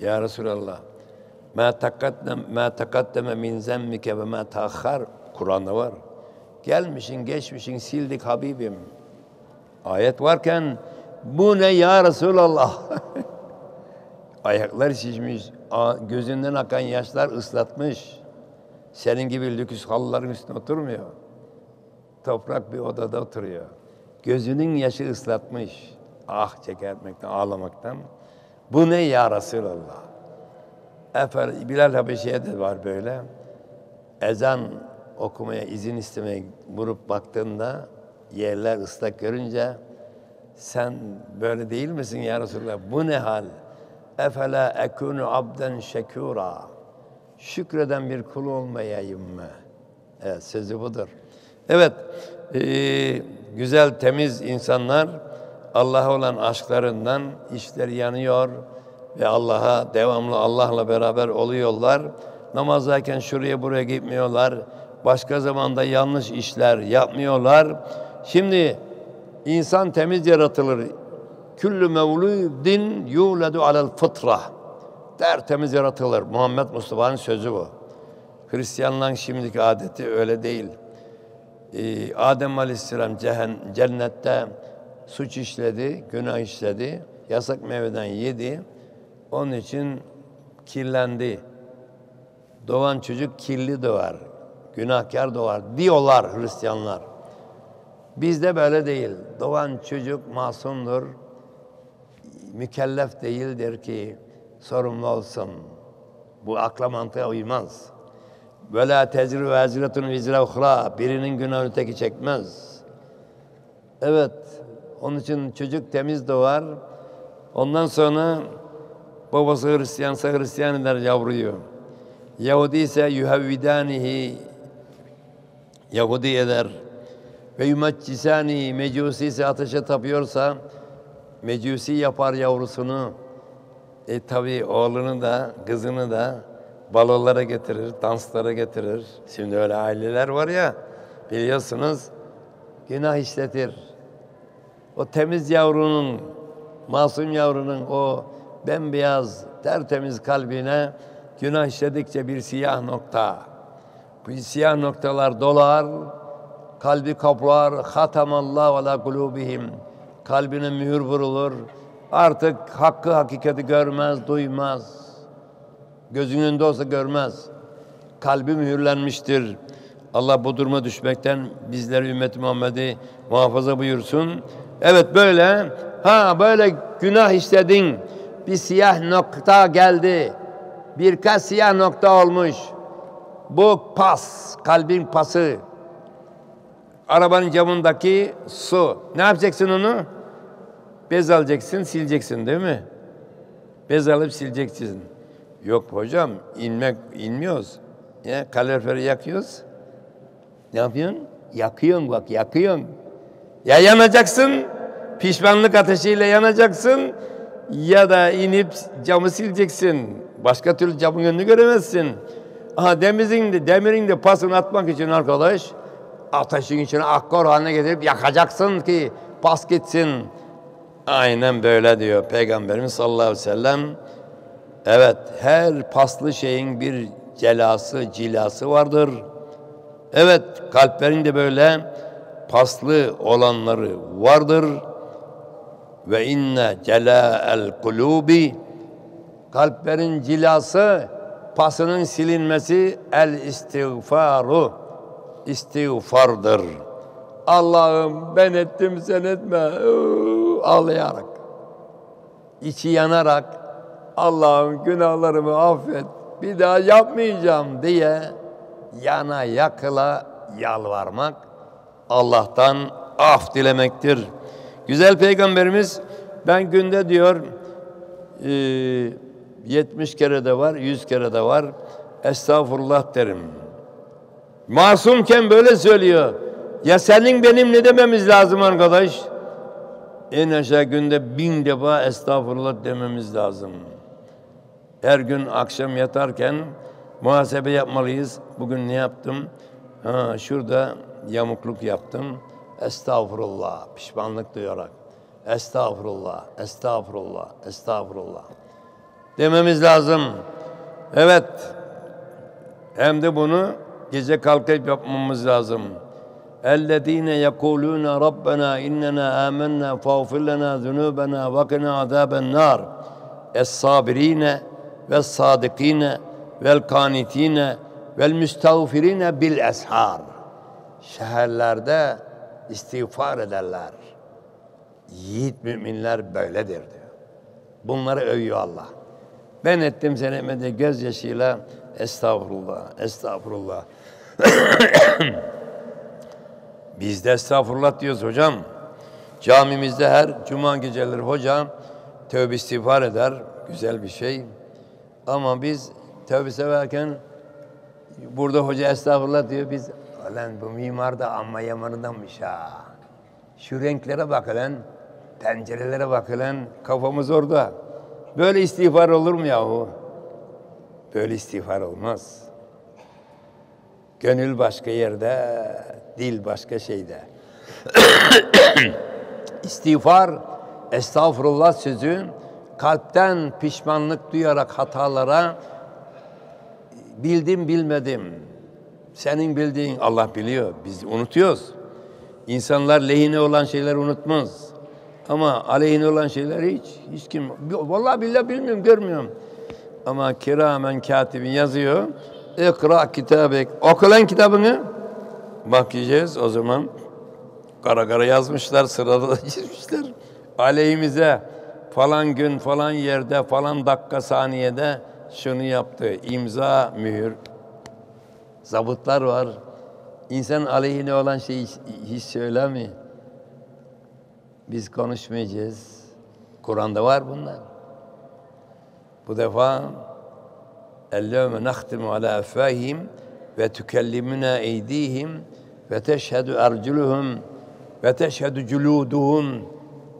Ya Resulallah. Ma takaddem ma takaddeme min zemmike ve ma Kur'an'da var. Gelmişin, geçmişin sildik Habibim. Ayet varken bu ne ya Resulallah? (laughs) Ayaklar şişmiş, gözünden akan yaşlar ıslatmış. Senin gibi lüküs halıların üstüne oturmuyor. Toprak bir odada oturuyor. Gözünün yaşı ıslatmış. Ah çekermekten, ağlamaktan. Bu ne ya Resulallah? Efendim, Bilal Habeşi'ye de var böyle. Ezan okumaya izin istemeye vurup baktığında yerler ıslak görünce sen böyle değil misin ya Resulallah? Bu ne hal? Efela ekunu abden şekura. Şükreden bir kul olmayayım mı? Evet, sözü budur. Evet, e, güzel, temiz insanlar Allah'a olan aşklarından işleri yanıyor ve Allah'a devamlı Allah'la beraber oluyorlar. Namazdayken şuraya buraya gitmiyorlar. Başka zamanda yanlış işler yapmıyorlar. Şimdi insan temiz yaratılır. Küllü mevludin yuledu alel fıtra. Tertemiz yaratılır. Muhammed Mustafa'nın sözü bu. Hristiyanlığın şimdiki adeti öyle değil. Ee, Adem Aleyhisselam cennette suç işledi, günah işledi. Yasak meyveden yedi. Onun için kirlendi. Doğan çocuk kirli doğar. Günahkar doğar diyorlar Hristiyanlar. Bizde böyle değil. Doğan çocuk masumdur. Mükellef değildir ki sorumlu olsun. Bu akla mantığa uymaz. Böyle tezri ve ezretun vizre. Birinin günahını öteki çekmez. Evet. Onun için çocuk temiz doğar. Ondan sonra babası Hristiyansa Hristiyan eder yavruyu. Yahudi ise yuhavvidanihi Yahudi eder. Ve yumaccisani mecusi ise ateşe tapıyorsa mecusi yapar yavrusunu. E tabi oğlunu da kızını da balolara getirir, danslara getirir. Şimdi öyle aileler var ya biliyorsunuz günah işletir. O temiz yavrunun, masum yavrunun o bembeyaz, tertemiz kalbine günah işledikçe bir siyah nokta. Bu siyah noktalar dolar, Kalbi kaplar. Hatamallahu ala kulubihim. Kalbine mühür vurulur. Artık hakkı hakikati görmez, duymaz. Gözünün önünde olsa görmez. Kalbi mühürlenmiştir. Allah bu duruma düşmekten bizleri ümmet Muhammed'i muhafaza buyursun. Evet böyle ha böyle günah işledin. Bir siyah nokta geldi. Birkaç siyah nokta olmuş. Bu pas, kalbin pası. Arabanın camındaki su. Ne yapacaksın onu? Bez alacaksın, sileceksin değil mi? Bez alıp sileceksin. Yok hocam, inmek inmiyoruz. Ya kaloriferi yakıyoruz. Ne yapıyorsun? Yakıyorsun bak, yakıyorsun. Ya yanacaksın, pişmanlık ateşiyle yanacaksın ya da inip camı sileceksin. Başka türlü camın önünü göremezsin. Aha demirin de, demirin de pasını atmak için arkadaş ateşin içine akkor haline getirip yakacaksın ki pas gitsin. Aynen böyle diyor Peygamberimiz sallallahu aleyhi ve sellem. Evet her paslı şeyin bir celası, cilası vardır. Evet kalplerin de böyle paslı olanları vardır. Ve inne celâ'el kulubi kalplerin cilası pasının silinmesi el istiğfaru istiğfardır. Allah'ım ben ettim sen etme ağlayarak içi yanarak Allah'ım günahlarımı affet bir daha yapmayacağım diye yana yakıla yalvarmak Allah'tan af dilemektir. Güzel peygamberimiz ben günde diyor 70 kere de var, 100 kere de var. Estağfurullah derim. Masumken böyle söylüyor. Ya senin benim ne dememiz lazım arkadaş? En aşağı günde bin defa estağfurullah dememiz lazım. Her gün akşam yatarken muhasebe yapmalıyız. Bugün ne yaptım? Ha, şurada yamukluk yaptım. Estağfurullah. Pişmanlık duyarak. Estağfurullah, estağfurullah, estağfurullah. Dememiz lazım. Evet. Hem de bunu gece kalkıp yapmamız lazım. اَلَّذ۪ينَ يَقُولُونَ رَبَّنَا اِنَّنَا آمَنَّا فَاغْفِرْ لَنَا ذُنُوبَنَا وَقِنَا عَذَابَ النَّارِ ve sadikine vel kanitine vel müstavfirine bil eshar. Şehirlerde istiğfar ederler. Yiğit müminler böyledir diyor. Bunları övüyor Allah. Ben ettim senemede gözyaşıyla estağfurullah, estağfurullah. (coughs) Biz de estağfurullah diyoruz hocam. Camimizde her cuma geceleri hocam tövbe istiğfar eder. Güzel bir şey. Ama biz tövbe severken burada hoca estağfurullah diyor. Biz lan bu mimar da amma yamanıdanmış ha. Şu renklere bak lan. Pencerelere bak lan. Kafamız orada. Böyle istiğfar olur mu yahu? Böyle istiğfar olmaz. Gönül başka yerde, dil başka şeyde. (coughs) İstiğfar, estağfurullah sözü kalpten pişmanlık duyarak hatalara bildim bilmedim. Senin bildiğin Allah biliyor. Biz unutuyoruz. İnsanlar lehine olan şeyleri unutmaz. Ama aleyhine olan şeyleri hiç hiç kim vallahi billahi bilmiyorum görmüyorum. Ama kiramen katibin yazıyor. İkra kitabek. Oku lan kitabını. Bakacağız o zaman. Kara kara yazmışlar, sırada da (laughs) çizmişler. Aleyhimize falan gün, falan yerde, falan dakika, saniyede şunu yaptı. İmza, mühür. Zabıtlar var. İnsan aleyhine olan şeyi hiç söylemiyor. Biz konuşmayacağız. Kur'an'da var bunlar. Bu defa اَلَّوْمَ نَخْتِمُ عَلَى اَفْوَاهِهِمْ وَتُكَلِّمُنَا اَيْد۪يهِمْ وَتَشْهَدُ اَرْجُلُهُمْ وَتَشْهَدُ جُلُودُهُمْ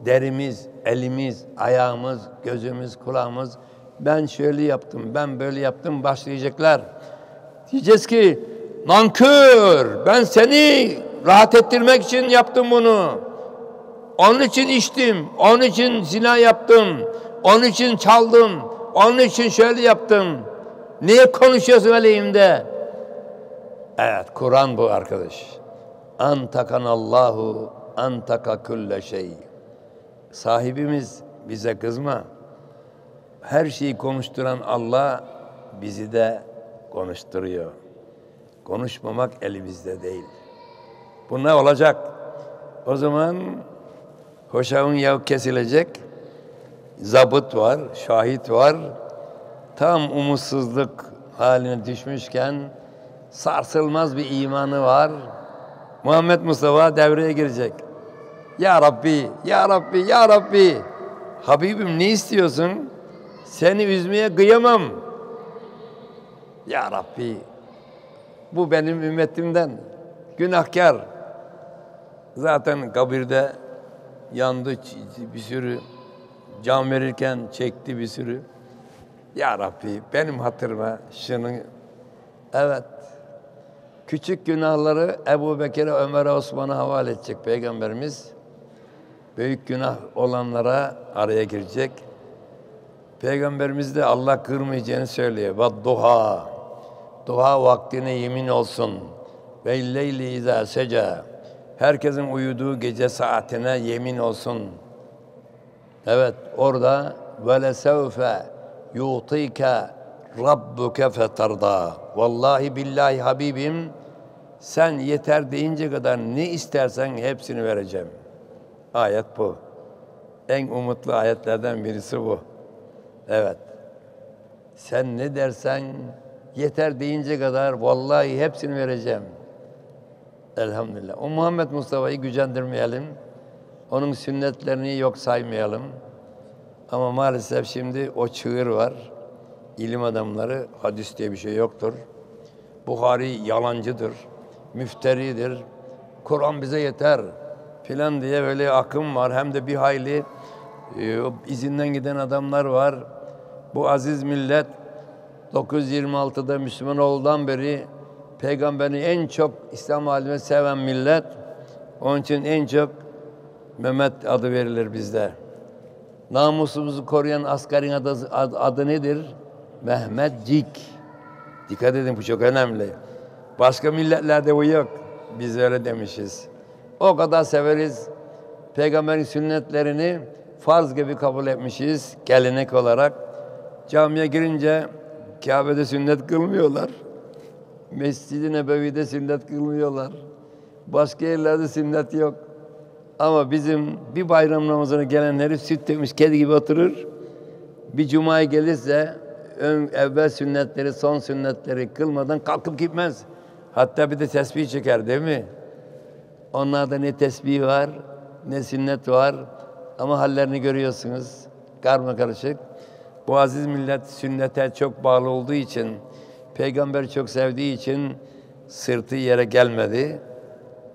Derimiz, elimiz, ayağımız, gözümüz, kulağımız ben şöyle yaptım, ben böyle yaptım başlayacaklar. Diyeceğiz ki nankör ben seni rahat ettirmek için yaptım bunu. Onun için içtim, onun için zina yaptım, onun için çaldım, onun için şöyle yaptım. Niye konuşuyorsun aleyhimde? Evet, Kur'an bu arkadaş. Antakanallahu antaka kulle şey. Sahibimiz bize kızma. Her şeyi konuşturan Allah bizi de konuşturuyor. Konuşmamak elimizde değil. Bu ne olacak? O zaman hoşavın yağı kesilecek. Zabıt var, şahit var. Tam umutsuzluk haline düşmüşken sarsılmaz bir imanı var. Muhammed Mustafa devreye girecek. Ya Rabbi, Ya Rabbi, Ya Rabbi. Habibim ne istiyorsun? Seni üzmeye kıyamam. Ya Rabbi, bu benim ümmetimden. Günahkar. Zaten kabirde yandı bir sürü. Can verirken çekti bir sürü. Ya Rabbi benim hatırıma şunu evet küçük günahları Ebu Bekir'e, Ömer'e, Osman'a havale edecek Peygamberimiz. Büyük günah olanlara araya girecek. Peygamberimiz de Allah kırmayacağını söylüyor. Ve duha, duha vaktine yemin olsun. Ve leyli izâ seca. Herkesin uyuduğu gece saatine yemin olsun. Evet orada ve lesevfe yu'tike rabbuke fetarda. Vallahi billahi Habibim sen yeter deyince kadar ne istersen hepsini vereceğim. Ayet bu. En umutlu ayetlerden birisi bu. Evet. Sen ne dersen yeter deyince kadar vallahi hepsini vereceğim. Elhamdülillah. O Muhammed Mustafa'yı gücendirmeyelim. Onun sünnetlerini yok saymayalım. Ama maalesef şimdi o çığır var. İlim adamları hadis diye bir şey yoktur. Buhari yalancıdır, müfteridir. Kur'an bize yeter filan diye böyle akım var. Hem de bir hayli e, izinden giden adamlar var. Bu aziz millet 926'da Müslüman olduğundan beri peygamberi en çok İslam alemi seven millet. Onun için en çok Mehmet adı verilir bizde. Namusumuzu koruyan askerin adı, adı, adı nedir? Mehmetcik. Dikkat edin bu çok önemli. Başka milletlerde bu yok. Biz öyle demişiz. O kadar severiz. Peygamberin sünnetlerini farz gibi kabul etmişiz gelenek olarak. Camiye girince Kabe'de sünnet kılmıyorlar. Mescid-i Nebevi'de sünnet kılmıyorlar. Başka yerlerde sünnet yok. Ama bizim bir bayram namazına gelenleri süt demiş kedi gibi oturur. Bir cumaya gelirse ön, evvel sünnetleri, son sünnetleri kılmadan kalkıp gitmez. Hatta bir de tesbih çeker değil mi? Onlarda ne tesbih var, ne sünnet var. Ama hallerini görüyorsunuz. Karma karışık. Bu aziz millet sünnete çok bağlı olduğu için, peygamber çok sevdiği için sırtı yere gelmedi.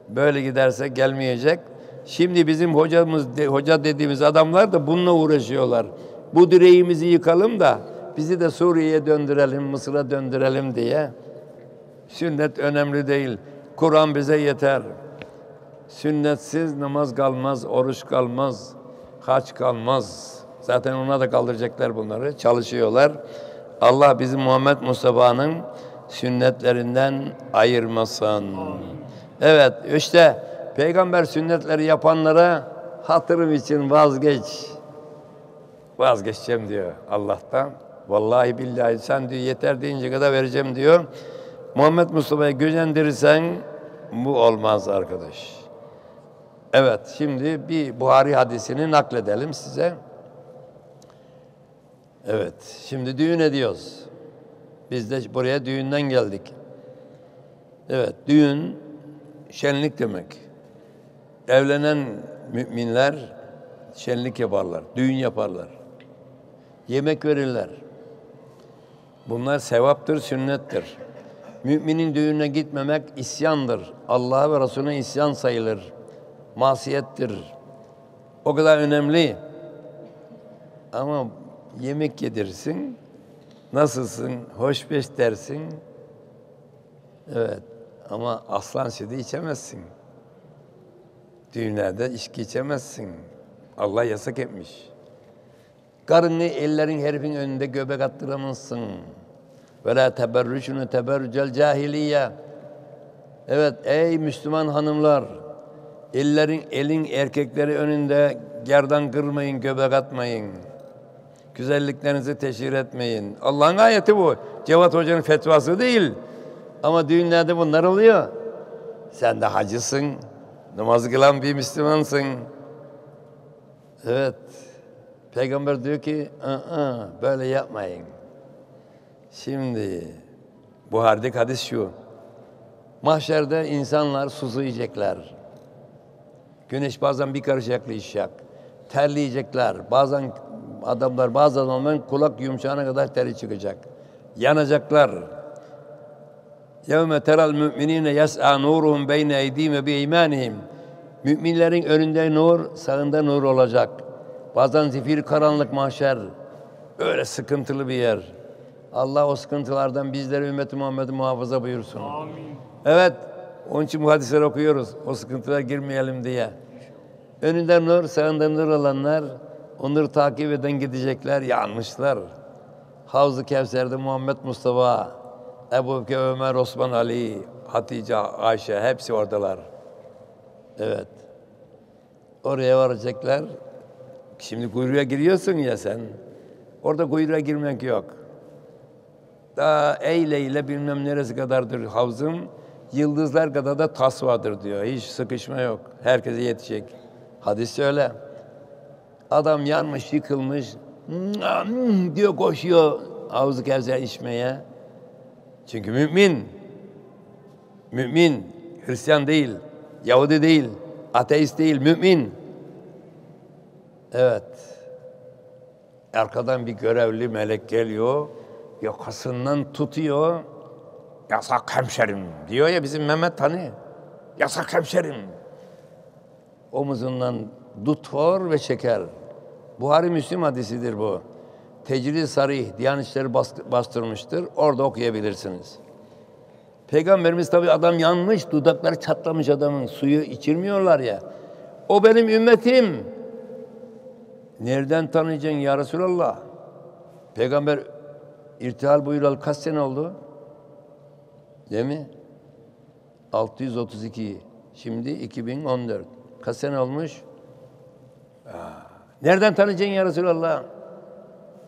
Böyle giderse gelmeyecek. Şimdi bizim hocamız, hoca dediğimiz adamlar da bununla uğraşıyorlar. Bu direğimizi yıkalım da bizi de Suriye'ye döndürelim, Mısır'a döndürelim diye. Sünnet önemli değil. Kur'an bize yeter. Sünnetsiz namaz kalmaz, oruç kalmaz, haç kalmaz. Zaten ona da kaldıracaklar bunları. Çalışıyorlar. Allah bizi Muhammed Mustafa'nın sünnetlerinden ayırmasın. Evet işte peygamber sünnetleri yapanlara hatırım için vazgeç. Vazgeçeceğim diyor Allah'tan. Vallahi billahi sen diyor yeter deyince kadar vereceğim diyor. Muhammed Mustafa'yı gücendirirsen bu olmaz arkadaş. Evet şimdi bir Buhari hadisini nakledelim size. Evet şimdi düğün ediyoruz. Biz de buraya düğünden geldik. Evet düğün şenlik demek. Evlenen müminler şenlik yaparlar, düğün yaparlar. Yemek verirler. Bunlar sevaptır, sünnettir. Müminin düğününe gitmemek isyandır. Allah'a ve Resulüne isyan sayılır. Masiyettir. O kadar önemli. Ama yemek yedirsin, nasılsın, hoş beş dersin. Evet ama aslan sütü içemezsin. Düğünlerde içki içemezsin. Allah yasak etmiş. Karını ellerin herifin önünde göbek attıramazsın. Ve la teberrüşünü teberrücel cahiliye. Evet ey Müslüman hanımlar ellerin elin erkekleri önünde gerdan kırmayın, göbek atmayın. Güzelliklerinizi teşhir etmeyin. Allah'ın ayeti bu. Cevat Hoca'nın fetvası değil. Ama düğünlerde bunlar oluyor. Sen de hacısın. Namaz kılan bir Müslümansın. Evet. Peygamber diyor ki ı böyle yapmayın. Şimdi Buhari'deki hadis şu. Mahşerde insanlar susu yiyecekler. Güneş bazen bir karış yaklayacak. Terleyecekler. Bazen adamlar bazı adamların kulak yumuşağına kadar teri çıkacak. Yanacaklar. Yevme teral müminine yes'a nuruhum beyne eydihim ve bi Müminlerin önünde nur, sağında nur olacak. Bazen zifir karanlık mahşer. Öyle sıkıntılı bir yer. Allah o sıkıntılardan bizleri ümmeti Muhammed'i muhafaza buyursun. Amin. Evet, onun için bu hadisleri okuyoruz. O sıkıntılara girmeyelim diye. Önünde nur, sağında nur olanlar onları takip eden gidecekler, yanmışlar. Havz-ı Kevser'de Muhammed Mustafa, Ebu Bekir, Ömer, Osman Ali, Hatice, Ayşe hepsi oradalar. Evet. Oraya varacaklar. Şimdi kuyruğa giriyorsun ya sen. Orada kuyruğa girmek yok. Daha Eyle ile bilmem neresi kadardır havzım. Yıldızlar kadar da tas vardır diyor. Hiç sıkışma yok. Herkese yetecek. Hadis öyle. Adam yanmış, yıkılmış. diyor koşuyor havuz kevser içmeye. Çünkü mümin. Mümin. Hristiyan değil. Yahudi değil. Ateist değil. Mümin. Evet. Arkadan bir görevli melek geliyor. Yakasından tutuyor. Yasak hemşerim diyor ya bizim Mehmet Hani. Yasak hemşerim. Omuzundan tutor ve çeker. Buhari Müslim hadisidir bu. Tecrid Sarih, Diyanet İşleri bastırmıştır. Orada okuyabilirsiniz. Peygamberimiz tabi adam yanmış, dudakları çatlamış adamın. Suyu içirmiyorlar ya. O benim ümmetim. Nereden tanıyacaksın ya Resulallah? Peygamber irtihal buyuralı kaç sene oldu? Değil mi? 632. Şimdi 2014. Kaç sene olmuş? Nereden tanıyacaksın ya Resulallah?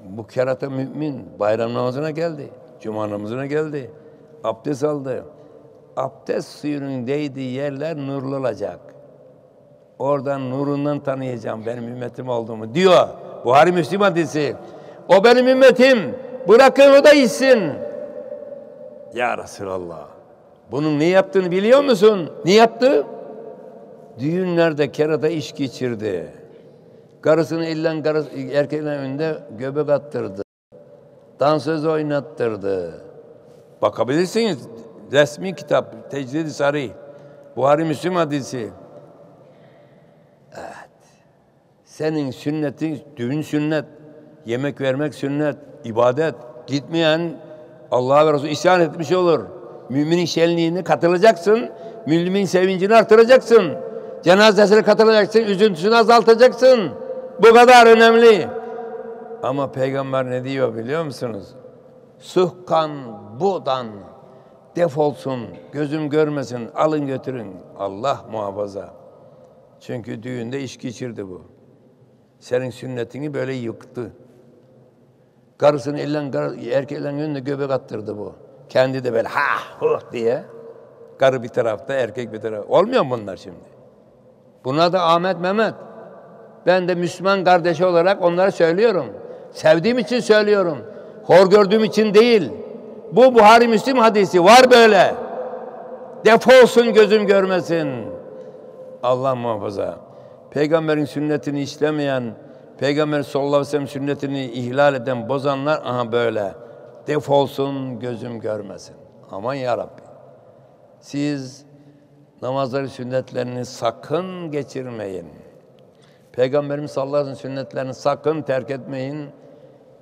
Bu kerata mümin bayram namazına geldi. Cuma namazına geldi. Abdest aldı. Abdest suyunun değdiği yerler nurlu olacak. Oradan nurundan tanıyacağım benim ümmetim olduğumu diyor. Buhari Müslim hadisi. O benim ümmetim. Bırakın o da içsin. Ya Resulallah. Bunun ne yaptığını biliyor musun? Ne yaptı? Düğünlerde kerata iş geçirdi. Karısını illen karısı, erkeğin önünde göbek attırdı. Dansöz oynattırdı. Bakabilirsiniz. Resmi kitap, Tecrid-i Sarih. Buhari Müslüm hadisi. Evet. Senin sünnetin, düğün sünnet, yemek vermek sünnet, ibadet. Gitmeyen Allah'a ve Resulü isyan etmiş olur. Müminin şenliğine katılacaksın. Müminin sevincini artıracaksın. Cenazesine katılacaksın. Üzüntüsünü azaltacaksın. Bu kadar önemli. Ama peygamber ne diyor biliyor musunuz? Suhkan budan defolsun, gözüm görmesin, alın götürün. Allah muhafaza. Çünkü düğünde iş geçirdi bu. Senin sünnetini böyle yıktı. Karısını ellen, erkeklerin önüne göbek attırdı bu. Kendi de böyle ha huh diye. Karı bir tarafta, erkek bir tarafta. Olmuyor mu bunlar şimdi? Buna da Ahmet Mehmet. Ben de Müslüman kardeşi olarak onlara söylüyorum. Sevdiğim için söylüyorum. Hor gördüğüm için değil. Bu Buhari Müslim hadisi var böyle. Defolsun gözüm görmesin. Allah muhafaza. Peygamberin sünnetini işlemeyen, Peygamber sallallahu aleyhi ve sellem sünnetini ihlal eden, bozanlar aha böyle. Defolsun gözüm görmesin. Aman ya Rabbi. Siz namazları sünnetlerini sakın geçirmeyin. Peygamberimiz sallallahu aleyhi ve sellem sünnetlerini sakın terk etmeyin.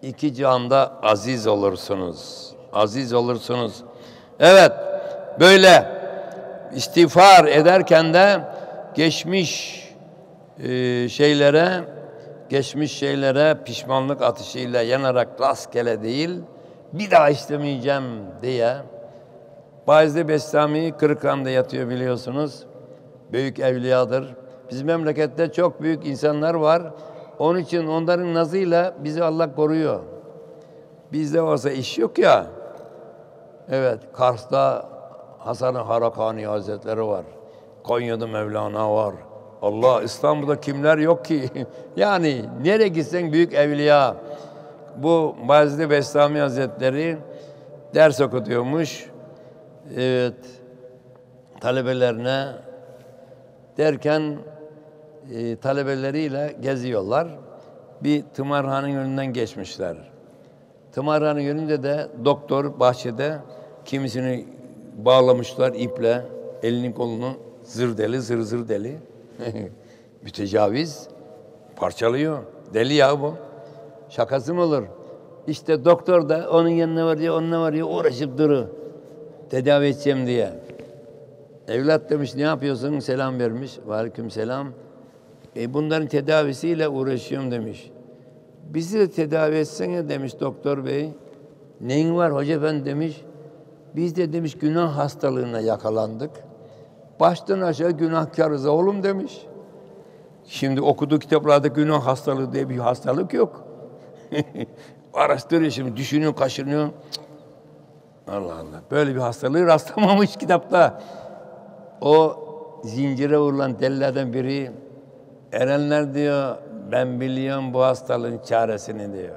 İki cihanda aziz olursunuz. Aziz olursunuz. Evet, böyle istiğfar ederken de geçmiş e, şeylere, geçmiş şeylere pişmanlık atışıyla yanarak rastgele değil, bir daha istemeyeceğim diye Bayezid Bestami Kırıkhan'da yatıyor biliyorsunuz. Büyük evliyadır. Bizim memlekette çok büyük insanlar var. Onun için onların nazıyla bizi Allah koruyor. Bizde olsa iş yok ya. Evet, Kars'ta Hasan-ı Harakani Hazretleri var. Konya'da Mevlana var. Allah İstanbul'da kimler yok ki? (laughs) yani nereye gitsen büyük evliya. Bu Bayezid Bestami Hazretleri ders okutuyormuş. Evet. Talebelerine derken e, talebeleriyle geziyorlar. Bir tımarhanenin önünden geçmişler. Tımarhanenin önünde de doktor bahçede kimisini bağlamışlar iple, elini kolunu zır deli, zır zır deli. (laughs) Mütecaviz, parçalıyor. Deli ya bu. Şakası mı olur? İşte doktor da onun yanına varıyor, onunla varıyor, uğraşıp duru. Tedavi edeceğim diye. Evlat demiş ne yapıyorsun? Selam vermiş. Aleyküm selam. E bunların tedavisiyle uğraşıyorum demiş. Bizi de tedavi etsene demiş doktor bey. Neyin var hoca efendi demiş. Biz de demiş günah hastalığına yakalandık. Baştan aşağı günahkarız oğlum demiş. Şimdi okuduğu kitaplarda günah hastalığı diye bir hastalık yok. (laughs) Araştırıyor şimdi, düşünüyor, kaşınıyor. Allah Allah. Böyle bir hastalığı rastlamamış kitapta. O zincire vurulan delilerden biri Erenler diyor ben biliyorum bu hastalığın çaresini diyor.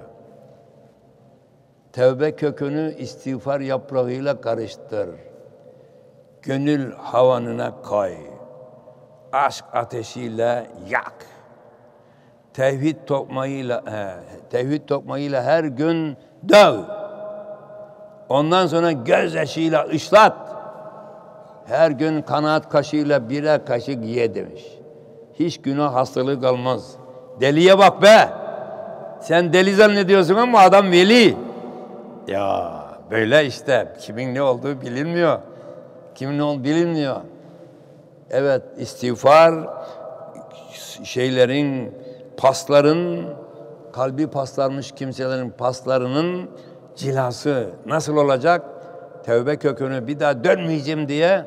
Tevbe kökünü istiğfar yaprağıyla karıştır. Gönül havanına koy. Aşk ateşiyle yak. Tevhid tokmayıyla he, tevhid tokmayıyla her gün döv. Ondan sonra göz yaşıyla ışlat. Her gün kanaat kaşığıyla birer kaşık ye demiş. Hiç günah hastalığı kalmaz. Deliye bak be. Sen deli zannediyorsun ama adam veli. Ya böyle işte kimin ne olduğu bilinmiyor. Kimin ne olduğu bilinmiyor. Evet istiğfar şeylerin pasların kalbi paslanmış kimselerin paslarının cilası nasıl olacak? Tevbe kökünü bir daha dönmeyeceğim diye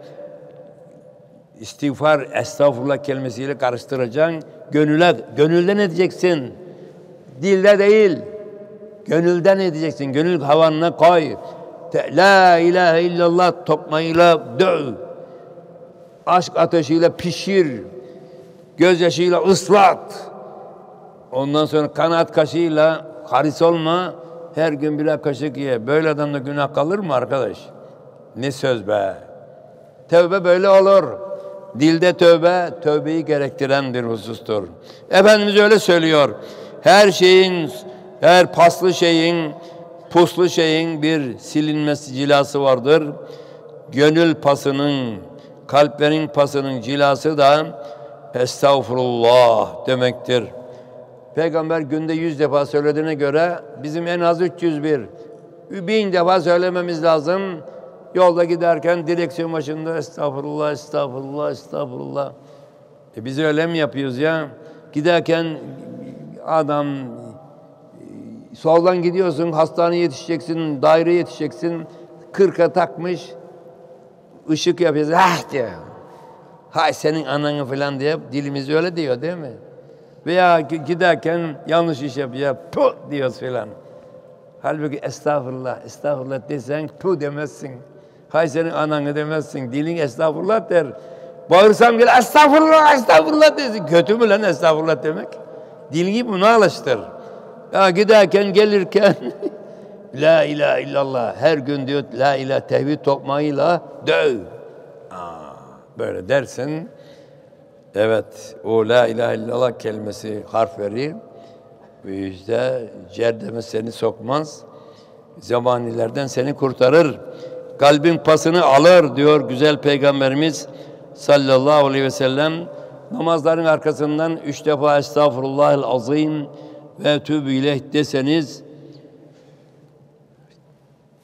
istiğfar, estağfurullah kelimesiyle karıştıracaksın. Gönüle, gönülden edeceksin. Dilde değil. Gönülden edeceksin. Gönül havanına koy. La ilahe illallah tokmayla döv. Aşk ateşiyle pişir. Gözyaşıyla ıslat. Ondan sonra kanat kaşığıyla haris olma. Her gün birer kaşık ye. Böyle adamda günah kalır mı arkadaş? Ne söz be. Tevbe böyle olur. Dilde tövbe, tövbeyi gerektiren bir husustur. Efendimiz öyle söylüyor. Her şeyin, her paslı şeyin, puslu şeyin bir silinmesi cilası vardır. Gönül pasının, kalplerin pasının cilası da estağfurullah demektir. Peygamber günde yüz defa söylediğine göre bizim en az 301, bin defa söylememiz lazım. Yolda giderken direksiyon başında estağfurullah, estağfurullah, estağfurullah. E biz öyle mi yapıyoruz ya? Giderken adam soldan gidiyorsun, hastaneye yetişeceksin, daire yetişeceksin. Kırka takmış, ışık yapıyorsun, ah diyor. Hay senin ananı falan diye dilimiz öyle diyor değil mi? Veya giderken yanlış iş yapıyor, puh diyoruz falan. Halbuki estağfurullah, estağfurullah desen puh demezsin. Hay senin ananı demezsin. Dilin estağfurullah der. Bağırsam gel estağfurullah, estağfurullah desin. Kötü mü lan estağfurullah demek? Dilini buna alıştır. Ya giderken gelirken (laughs) La ilahe illallah her gün diyor la ilahe tevhid tokmağıyla döv. Aa, böyle dersin. Evet o la ilahe illallah kelimesi harfleri ve işte cerdeme seni sokmaz. Zamanilerden seni kurtarır kalbin pasını alır diyor güzel peygamberimiz sallallahu aleyhi ve sellem. Namazların arkasından üç defa estağfurullahel azim ve tübü ileyh deseniz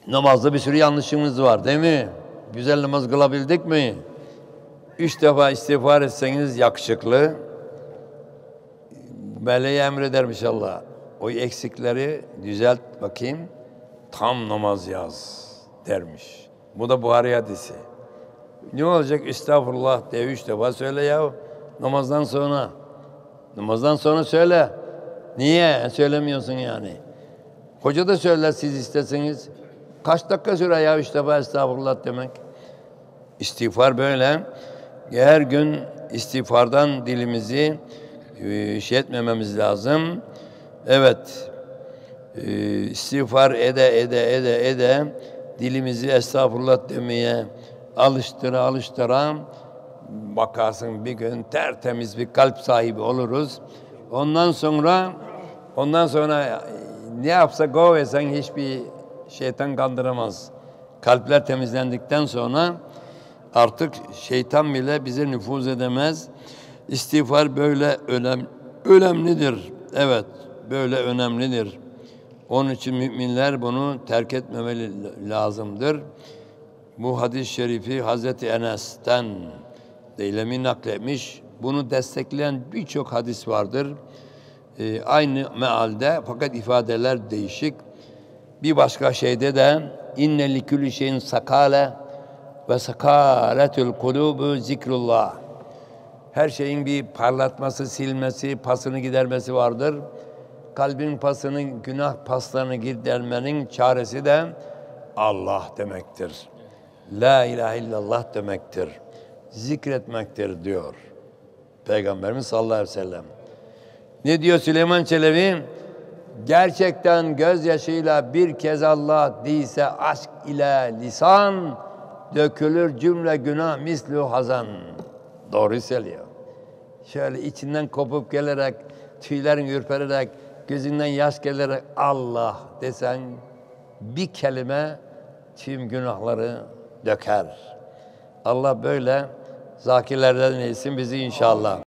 namazda bir sürü yanlışımız var değil mi? Güzel namaz kılabildik mi? Üç defa istiğfar etseniz yakışıklı. Meleğe emredermiş Allah. O eksikleri düzelt bakayım. Tam namaz yaz dermiş. Bu da Buhari hadisi. Ne olacak? Estağfurullah de üç defa söyle ya. Namazdan sonra. Namazdan sonra söyle. Niye söylemiyorsun yani? Hoca da söyler siz isteseniz. Kaç dakika sürer ya üç defa estağfurullah demek. İstiğfar böyle. Her gün istiğfardan dilimizi e, şey etmememiz lazım. Evet. E, istiğfar ede ede ede ede dilimizi estağfurullah demeye alıştıra alıştıra bakarsın bir gün tertemiz bir kalp sahibi oluruz. Ondan sonra ondan sonra ne yapsa go hiçbir şeytan kandıramaz. Kalpler temizlendikten sonra artık şeytan bile bize nüfuz edemez. İstiğfar böyle önem, önemlidir. Evet, böyle önemlidir. Onun için müminler bunu terk etmemeli lazımdır. Bu hadis-i şerifi Hazreti Enes'ten Deylemi nakletmiş. Bunu destekleyen birçok hadis vardır. Ee, aynı mealde fakat ifadeler değişik. Bir başka şeyde de inne li kulli şeyin sakale ve sakaletul kulubu zikrullah. Her şeyin bir parlatması, silmesi, pasını gidermesi vardır. Kalbin pasını, günah paslarını gidermenin çaresi de Allah demektir. La ilahe illallah demektir. Zikretmektir diyor. Peygamberimiz sallallahu aleyhi ve sellem. Ne diyor Süleyman Çelebi? Gerçekten gözyaşıyla bir kez Allah değilse aşk ile lisan dökülür cümle günah mislu hazan. Doğru söylüyor. Şöyle içinden kopup gelerek, tüylerin ürpererek, gözünden yaş gelerek Allah desen bir kelime tüm günahları döker. Allah böyle zakirlerden eylesin bizi inşallah.